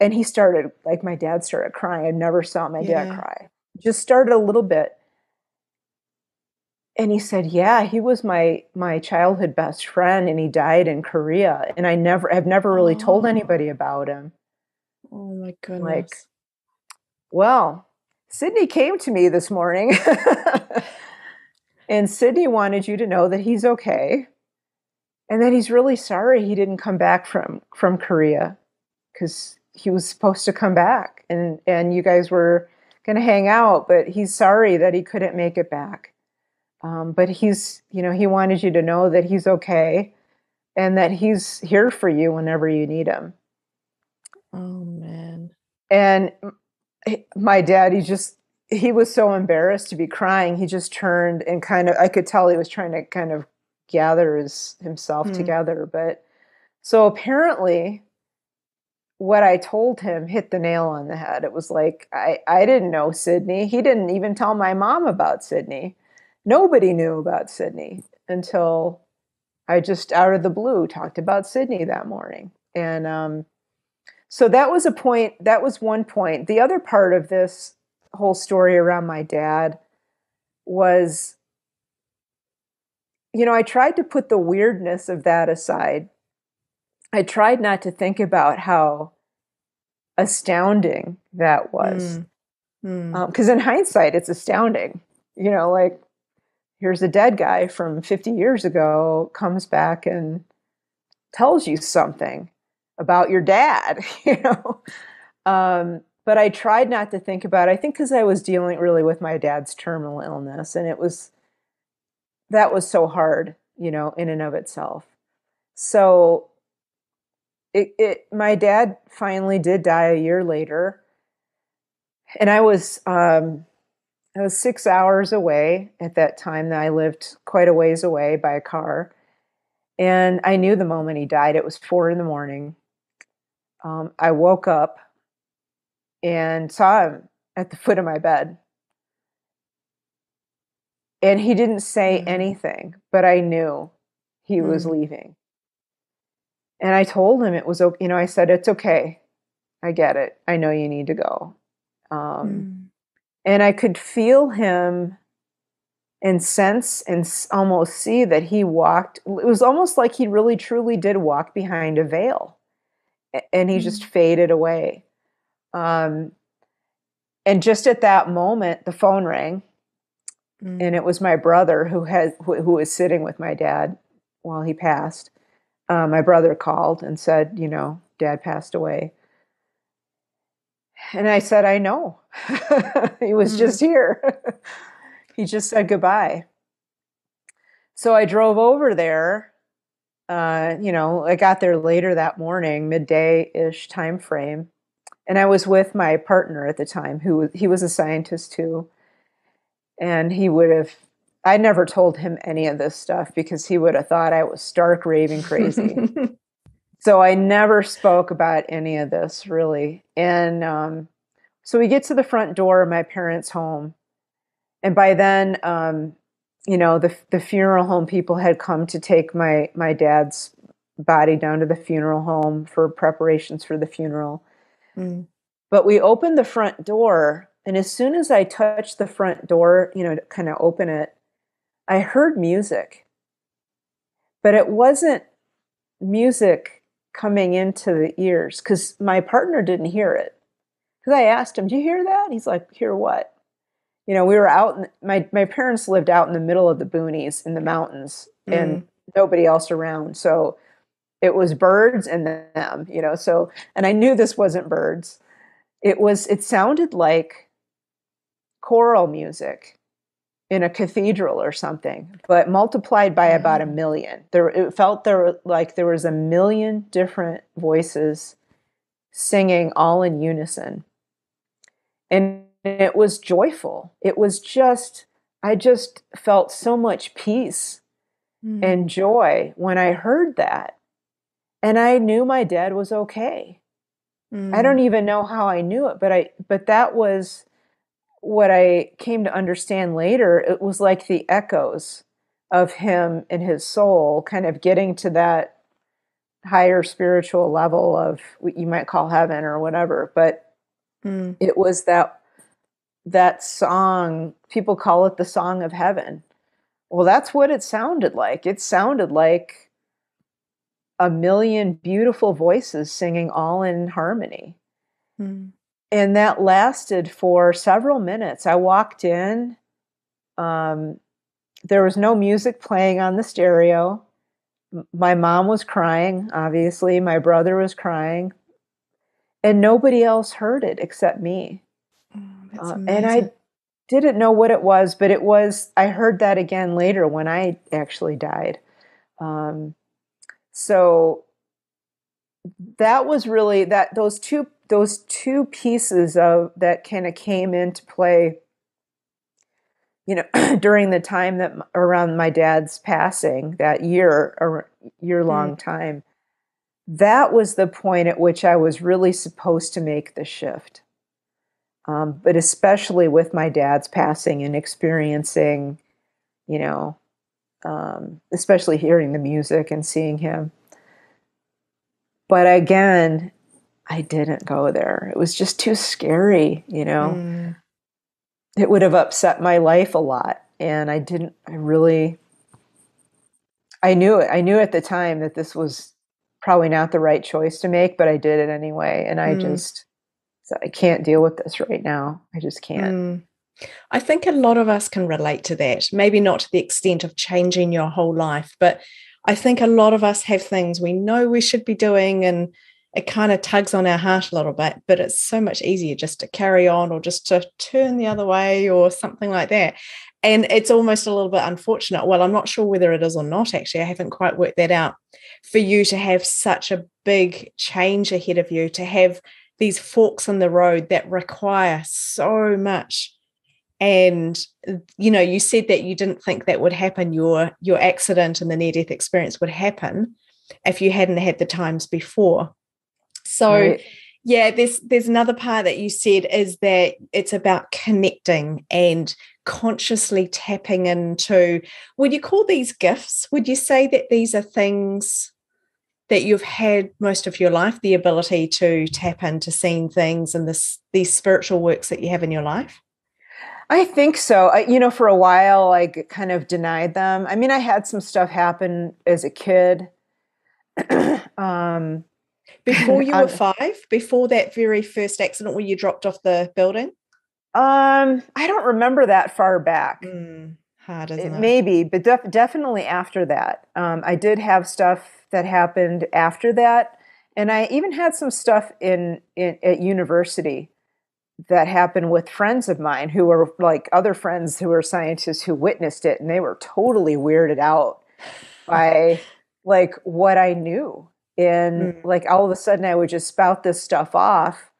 And he started, like, my dad started crying. I never saw my yeah. dad cry. Just started a little bit. And he said, "Yeah, he was my my childhood best friend, and he died in Korea. And I never, have never really oh. told anybody about him." Oh my goodness. Like, well, Sydney came to me this morning and Sydney wanted you to know that he's okay and that he's really sorry he didn't come back from from Korea because he was supposed to come back and and you guys were going to hang out, but he's sorry that he couldn't make it back. Um, but he's, you know, he wanted you to know that he's okay and that he's here for you whenever you need him. Oh. And my dad, he just he was so embarrassed to be crying. He just turned and kind of I could tell he was trying to kind of gather his himself mm. together. But so apparently what I told him hit the nail on the head. It was like I, I didn't know Sydney. He didn't even tell my mom about Sydney. Nobody knew about Sydney until I just out of the blue talked about Sydney that morning. And um, so that was a point, that was one point. The other part of this whole story around my dad was, you know, I tried to put the weirdness of that aside. I tried not to think about how astounding that was. Because mm. mm. um, in hindsight, it's astounding. You know, like here's a dead guy from 50 years ago comes back and tells you something about your dad, you know. Um, but I tried not to think about it. I think because I was dealing really with my dad's terminal illness, and it was that was so hard, you know, in and of itself. So it, it my dad finally did die a year later, and I was um, I was six hours away at that time. That I lived quite a ways away by a car, and I knew the moment he died. It was four in the morning um, I woke up and saw him at the foot of my bed. And he didn't say mm-hmm. anything, but I knew he mm-hmm. was leaving. And I told him it was, okay. you know, I said, it's okay. I get it. I know you need to go. Um, mm. And I could feel him and sense and almost see that he walked. It was almost like he really truly did walk behind a veil and he mm-hmm. just faded away. Um, and just at that moment, the phone rang, mm-hmm. and it was my brother who had who, who, was sitting with my dad while he passed. Uh, my brother called and said, "You know, Dad passed away." And I said, "I know. he was mm-hmm. just here. he just said goodbye." So I drove over there uh, you know, I got there later that morning, midday ish time frame, and I was with my partner at the time, who he was a scientist too, and he would have. I never told him any of this stuff because he would have thought I was stark raving crazy. so I never spoke about any of this really. And um, so we get to the front door of my parents' home, and by then um, you know the the funeral home people had come to take my my dad's body down to the funeral home for preparations for the funeral. Mm. But we opened the front door, and as soon as I touched the front door, you know, to kind of open it, I heard music. But it wasn't music coming into the ears because my partner didn't hear it. Because I asked him, Do you hear that? He's like, Hear what? You know, we were out. In, my my parents lived out in the middle of the boonies in the mountains, mm. and nobody else around. So it was birds and them, you know. So and I knew this wasn't birds. It was. It sounded like choral music in a cathedral or something, but multiplied by mm. about a million. There, it felt there like there was a million different voices singing all in unison, and it was joyful. It was just, I just felt so much peace mm. and joy when I heard that. And I knew my dad was okay. Mm. I don't even know how I knew it, but I, but that was what I came to understand later. It was like the echoes of him and his soul kind of getting to that higher spiritual level of what you might call heaven or whatever. But mm. it was that that song, people call it the song of heaven. Well, that's what it sounded like. It sounded like a million beautiful voices singing all in harmony. Mm. And that lasted for several minutes. I walked in. Um, there was no music playing on the stereo. my mom was crying, obviously, my brother was crying, and nobody else heard it except me. Uh, and I didn't know what it was, but it was, I heard that again later when I actually died. Um, so that was really that those two those two pieces of that kind of came into play you know during the time that around my dad's passing that year or year long mm. time that was the point at which i was really supposed to make the shift um, but especially with my dad's passing and experiencing you know um, especially hearing the music and seeing him but again I didn't go there. It was just too scary, you know. Mm. It would have upset my life a lot. And I didn't, I really, I knew it. I knew at the time that this was probably not the right choice to make, but I did it anyway. And I mm. just, I can't deal with this right now. I just can't. Mm. I think a lot of us can relate to that. Maybe not to the extent of changing your whole life, but I think a lot of us have things we know we should be doing and it kind of tugs on our heart a little bit, but it's so much easier just to carry on or just to turn the other way or something like that. And it's almost a little bit unfortunate. Well, I'm not sure whether it is or not, actually. I haven't quite worked that out. For you to have such a big change ahead of you, to have these forks in the road that require so much and you know you said that you didn't think that would happen your your accident and the near death experience would happen if you hadn't had the times before so right. yeah, there's there's another part that you said is that it's about connecting and consciously tapping into would you call these gifts? Would you say that these are things that you've had most of your life, the ability to tap into seeing things and this these spiritual works that you have in your life? I think so. I, you know, for a while, I kind of denied them. I mean, I had some stuff happen as a kid. um, before you were five, before that very first accident where you dropped off the building? Um, I don't remember that far back. Mm, hard, isn't it? Maybe, but def- definitely after that. Um, I did have stuff that happened after that, and I even had some stuff in, in at university that happened with friends of mine who were like other friends who were scientists who witnessed it, and they were totally weirded out by like what I knew. And mm. like all of a sudden i would just spout this stuff off.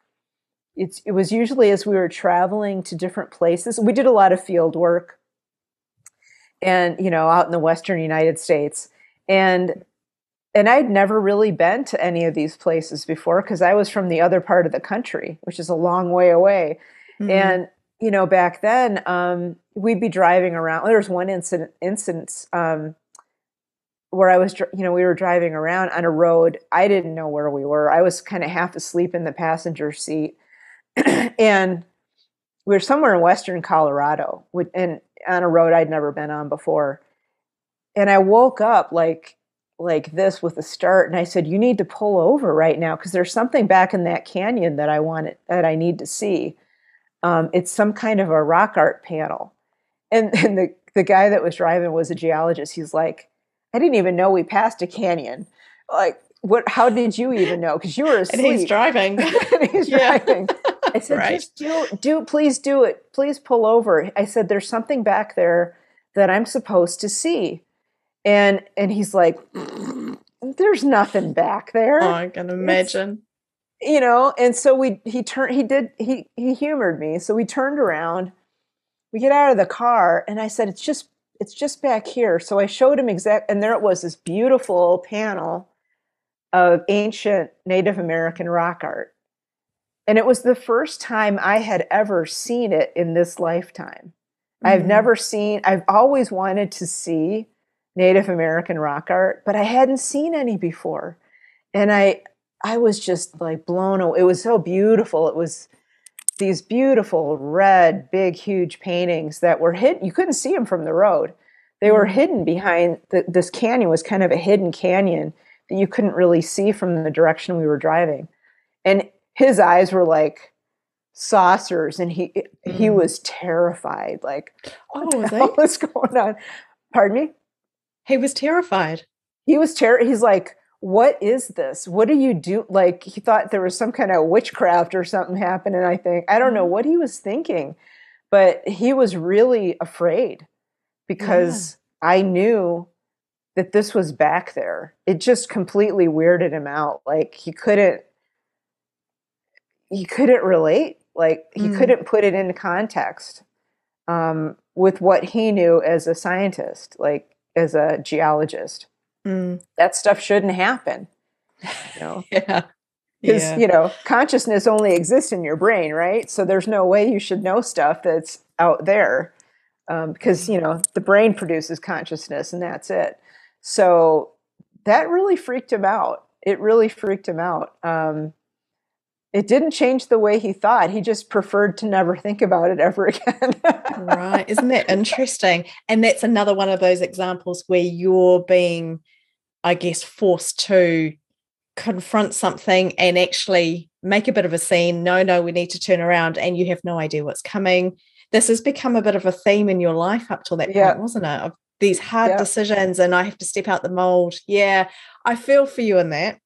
It's it was usually as we were traveling to different places. We did a lot of field work and you know out in the western united states. And and i'd never really been to any of these places before because i was from the other part of the country which is a long way away mm-hmm. and you know back then um, we'd be driving around there was one incident incident um, where I was, you know, we were driving around on a road. I didn't know where we were. I was kind of half asleep in the passenger seat. and we were somewhere in Western Colorado and on a road I'd never been on before. And I woke up like, like this with a start. And I said, you need to pull over right now. Cause there's something back in that Canyon that I want that I need to see. Um, it's some kind of a rock art panel. And, and the, the guy that was driving was a geologist. He's like, I didn't even know we passed a canyon. Like, what? How did you even know? Because you were asleep. and he's driving. and he's driving. I said, right. just do, do, please do it. Please pull over. I said, there's something back there that I'm supposed to see. And and he's like, there's nothing back there. Oh, I can imagine. It's, you know, and so we he turned he did he he humored me. So we turned around. We get out of the car, and I said, it's just it's just back here. So I showed him exact, and there it was, this beautiful panel of ancient Native American rock art. And it was the first time I had ever seen it in this lifetime. Mm-hmm. I've never seen, I've always wanted to see Native American rock art, but I hadn't seen any before. And I, I was just like blown away. It was so beautiful. It was these beautiful red, big, huge paintings that were hidden. You couldn't see them from the road. They were mm-hmm. hidden behind the, this canyon was kind of a hidden canyon that you couldn't really see from the direction we were driving. And his eyes were like saucers and he mm. he was terrified like what oh, the hell is going on pardon me he was terrified. He was terror he's like what is this? What do you do? Like he thought there was some kind of witchcraft or something happening i think. I don't know mm-hmm. what he was thinking but he was really afraid because yeah. i knew that this was back there. It just completely weirded him out. Like he couldn't he couldn't relate. Like he mm. couldn't put it into context um, with what he knew as a scientist. Like as a geologist. Mm. that stuff shouldn't happen you know? Yeah. Because yeah. you know consciousness only exists in your brain right? So there's no way you should know stuff that's out there um, because you know the brain produces consciousness and that's it. So that really freaked him out. It really freaked him out. Um, it didn't change the way he thought. He just preferred to never think about it ever again. right. Isn't that interesting? And that's another one of those examples where you're being, I guess, forced to confront something and actually make a bit of a scene. No, no, we need to turn around, and you have no idea what's coming. This has become a bit of a theme in your life up till that yeah. point, wasn't it? Of these hard yeah. decisions, and I have to step out the mold. Yeah, I feel for you in that.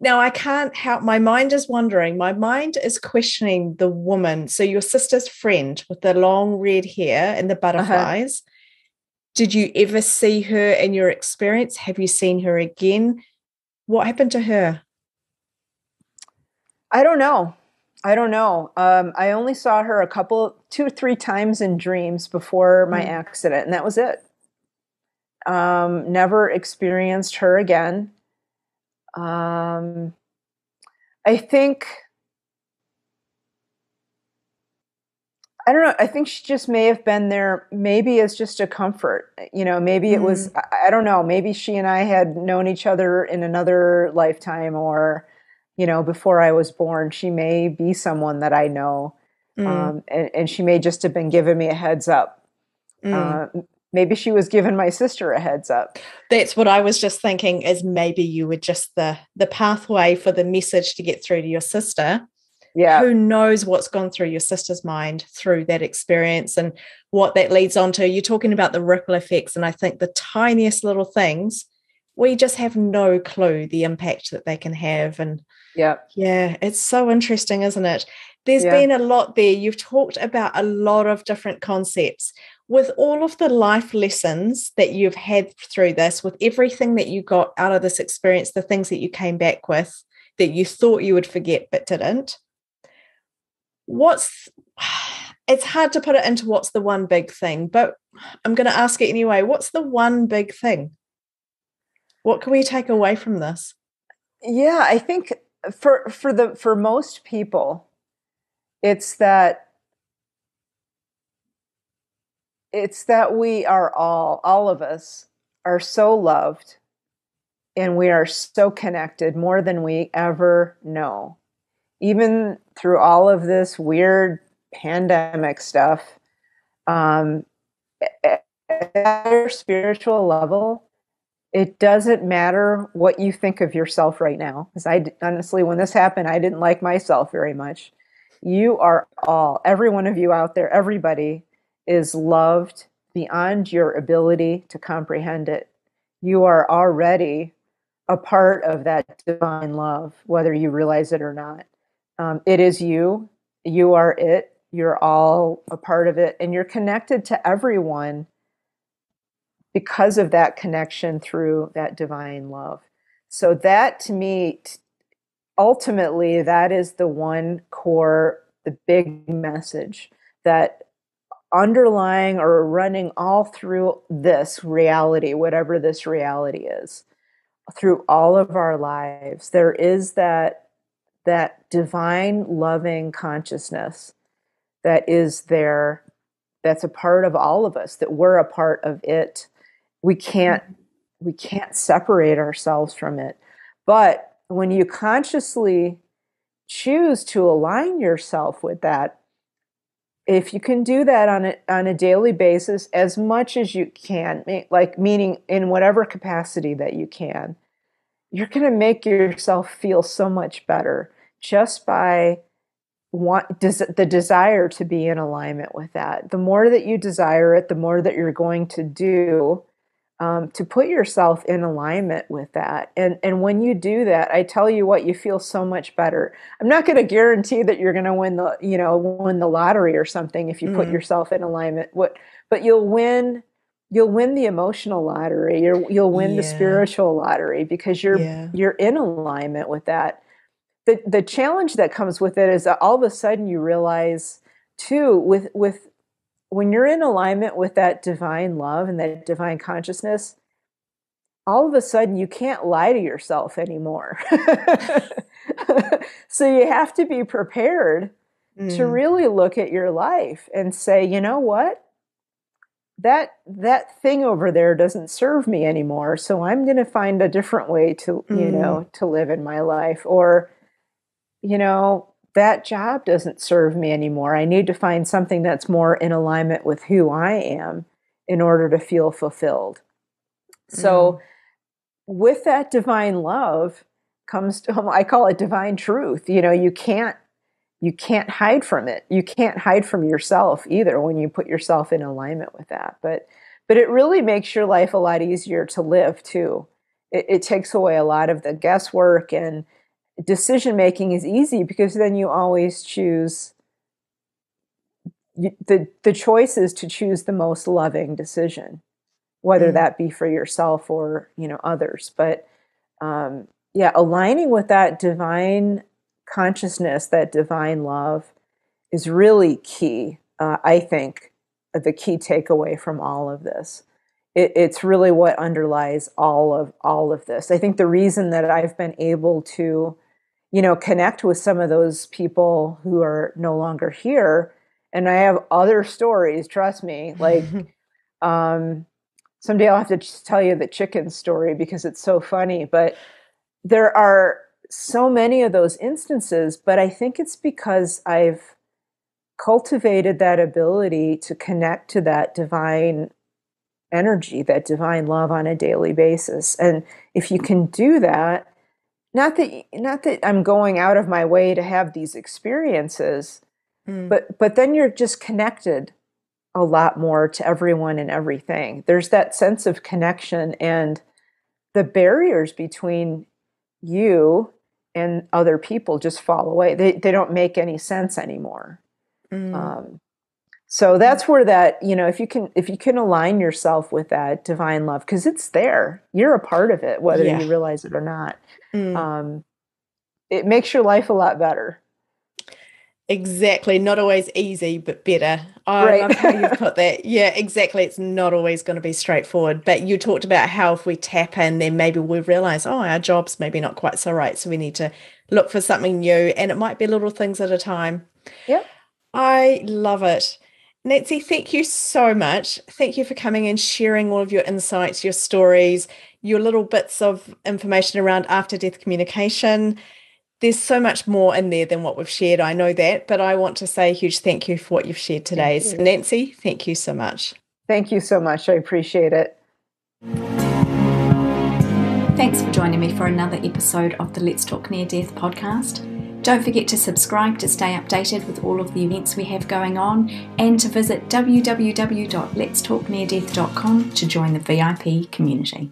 Now, I can't help, my mind is wondering, my mind is questioning the woman. So, your sister's friend with the long red hair and the uh-huh. butterflies. Uh-huh. Did you ever see her in your experience? Have you seen her again? What happened to her? I don't know. I don't know. Um, I only saw her a couple, two or three times in dreams before my mm. accident, and that was it. Um, never experienced her again. Um, I think I don't know. I think she just may have been there, maybe as just a comfort. You know, maybe it mm. was, I, I, don't know, maybe she and I had known each other in another lifetime or, you know, before I was born. She may be someone that I know. Mm. Um, and, and, she may just have been giving me a heads up. Mm. Uh, maybe she was giving my sister a heads up. That's what i was just thinking is maybe you were just the the pathway for the message to get through to your sister. Yeah. Who knows what's gone through your sister's mind through that experience and what that leads on to. You're talking about the ripple effects and i think the tiniest little things we just have no clue the impact that they can have and yeah. yeah it's so interesting isn't it? There's yeah. been a lot there. You've talked about a lot of different concepts with all of the life lessons that you've had through this, with everything that you got out of this experience, the things that you came back with that you thought you would forget but didn't, what's it's hard to put it into what's the one big thing, but I'm going to ask it anyway. What's the one big thing? What can we take away from this? Yeah, I think for for the for most people, it's that it's that we are all, all of us, are so loved and we are so connected more than we ever know. Even through all of this weird pandemic stuff, um, at your spiritual level, it doesn't matter what you think of yourself right now. Because I honestly, when this happened, I didn't like myself very much. You are all, every one of you out there, everybody is loved beyond your ability to comprehend it. You are already a part of that divine love, whether you realize it or not. Um, it is you. You are it. You're all a part of it. And you're connected to everyone because of that connection through that divine love. So, that to me, ultimately, that is the one core, the big message that underlying or running all through this reality, whatever this reality is, through all of our lives, there is that that divine loving consciousness that is there that's a part of all of us that we're a part of it. We can't mm-hmm. we can't separate ourselves from it. But when you consciously choose to align yourself with that if you can do that on a, on a daily basis as much as you can like meaning in whatever capacity that you can you're going to make yourself feel so much better just by want des- the desire to be in alignment with that. The more that you desire it the more that you're going to do um, to put yourself in alignment with that. And and when you do that, I tell you what, you feel so much better. I'm not going to guarantee that you're going to win the you know win the lottery or something if you mm. put yourself in alignment. What, but you'll win. You'll win the emotional lottery. you will win yeah. the spiritual lottery because you're yeah. you're in alignment with that. The the challenge that comes with it is that all of a sudden you realize too with with when you're in alignment with that divine love and that divine consciousness, all of a sudden you can't lie to yourself anymore. so you have to be prepared mm. to really look at your life and say, you know what? That that thing over there doesn't serve me anymore, so I'm going to find a different way to, mm. you know, to live in my life or you know, that job doesn't serve me anymore. I need to find something that's more in alignment with who I am in order to feel fulfilled. So, mm. with that divine love comes to, I call it divine truth. You know, you can't you can't hide from it. You can't hide from yourself either when you put yourself in alignment with that. But but it really makes your life a lot easier to live too. It, it takes away a lot of the guesswork and decision making is easy because then you always choose the the choice is to choose the most loving decision whether mm. that be for yourself or you know others. But um, yeah aligning with that divine consciousness that divine love is really key uh, i think the key takeaway from all of this. It, it's really what underlies all of all of this. I think the reason that i've been able to you know, connect with some of those people who are no longer here. And I have other stories, trust me. Like, um, someday I'll have to just tell you the chicken story because it's so funny. But there are so many of those instances, but I think it's because I've cultivated that ability to connect to that divine energy, that divine love on a daily basis. And if you can do that, not that not that I'm going out of my way to have these experiences, mm. but but then you're just connected a lot more to everyone and everything. There's that sense of connection and the barriers between you and other people just fall away. They they don't make any sense anymore. Mm. Um, so that's where that you know if you can if you can align yourself with that divine love because it's there you're a part of it whether yeah. you realize it or not mm. um, it makes your life a lot better. Exactly. Not always easy, but better. I right. love how you put that. Yeah, exactly. It's not always going to be straightforward. But you talked about how if we tap in, then maybe we realize, oh, our job's maybe not quite so right. So we need to look for something new. And it might be little things at a time. Yeah. I love it. Nancy, thank you so much. Thank you for coming and sharing all of your insights, your stories, your little bits of information around after death communication. There's so much more in there than what we've shared. I know that, but I want to say a huge thank you for what you've shared today. So, Nancy, thank you so much. Thank you so much. I appreciate it. Thanks for joining me for another episode of the Let's Talk Near Death podcast. Don't forget to subscribe to stay updated with all of the events we have going on and to visit www.letstalkneardeath.com to join the VIP community.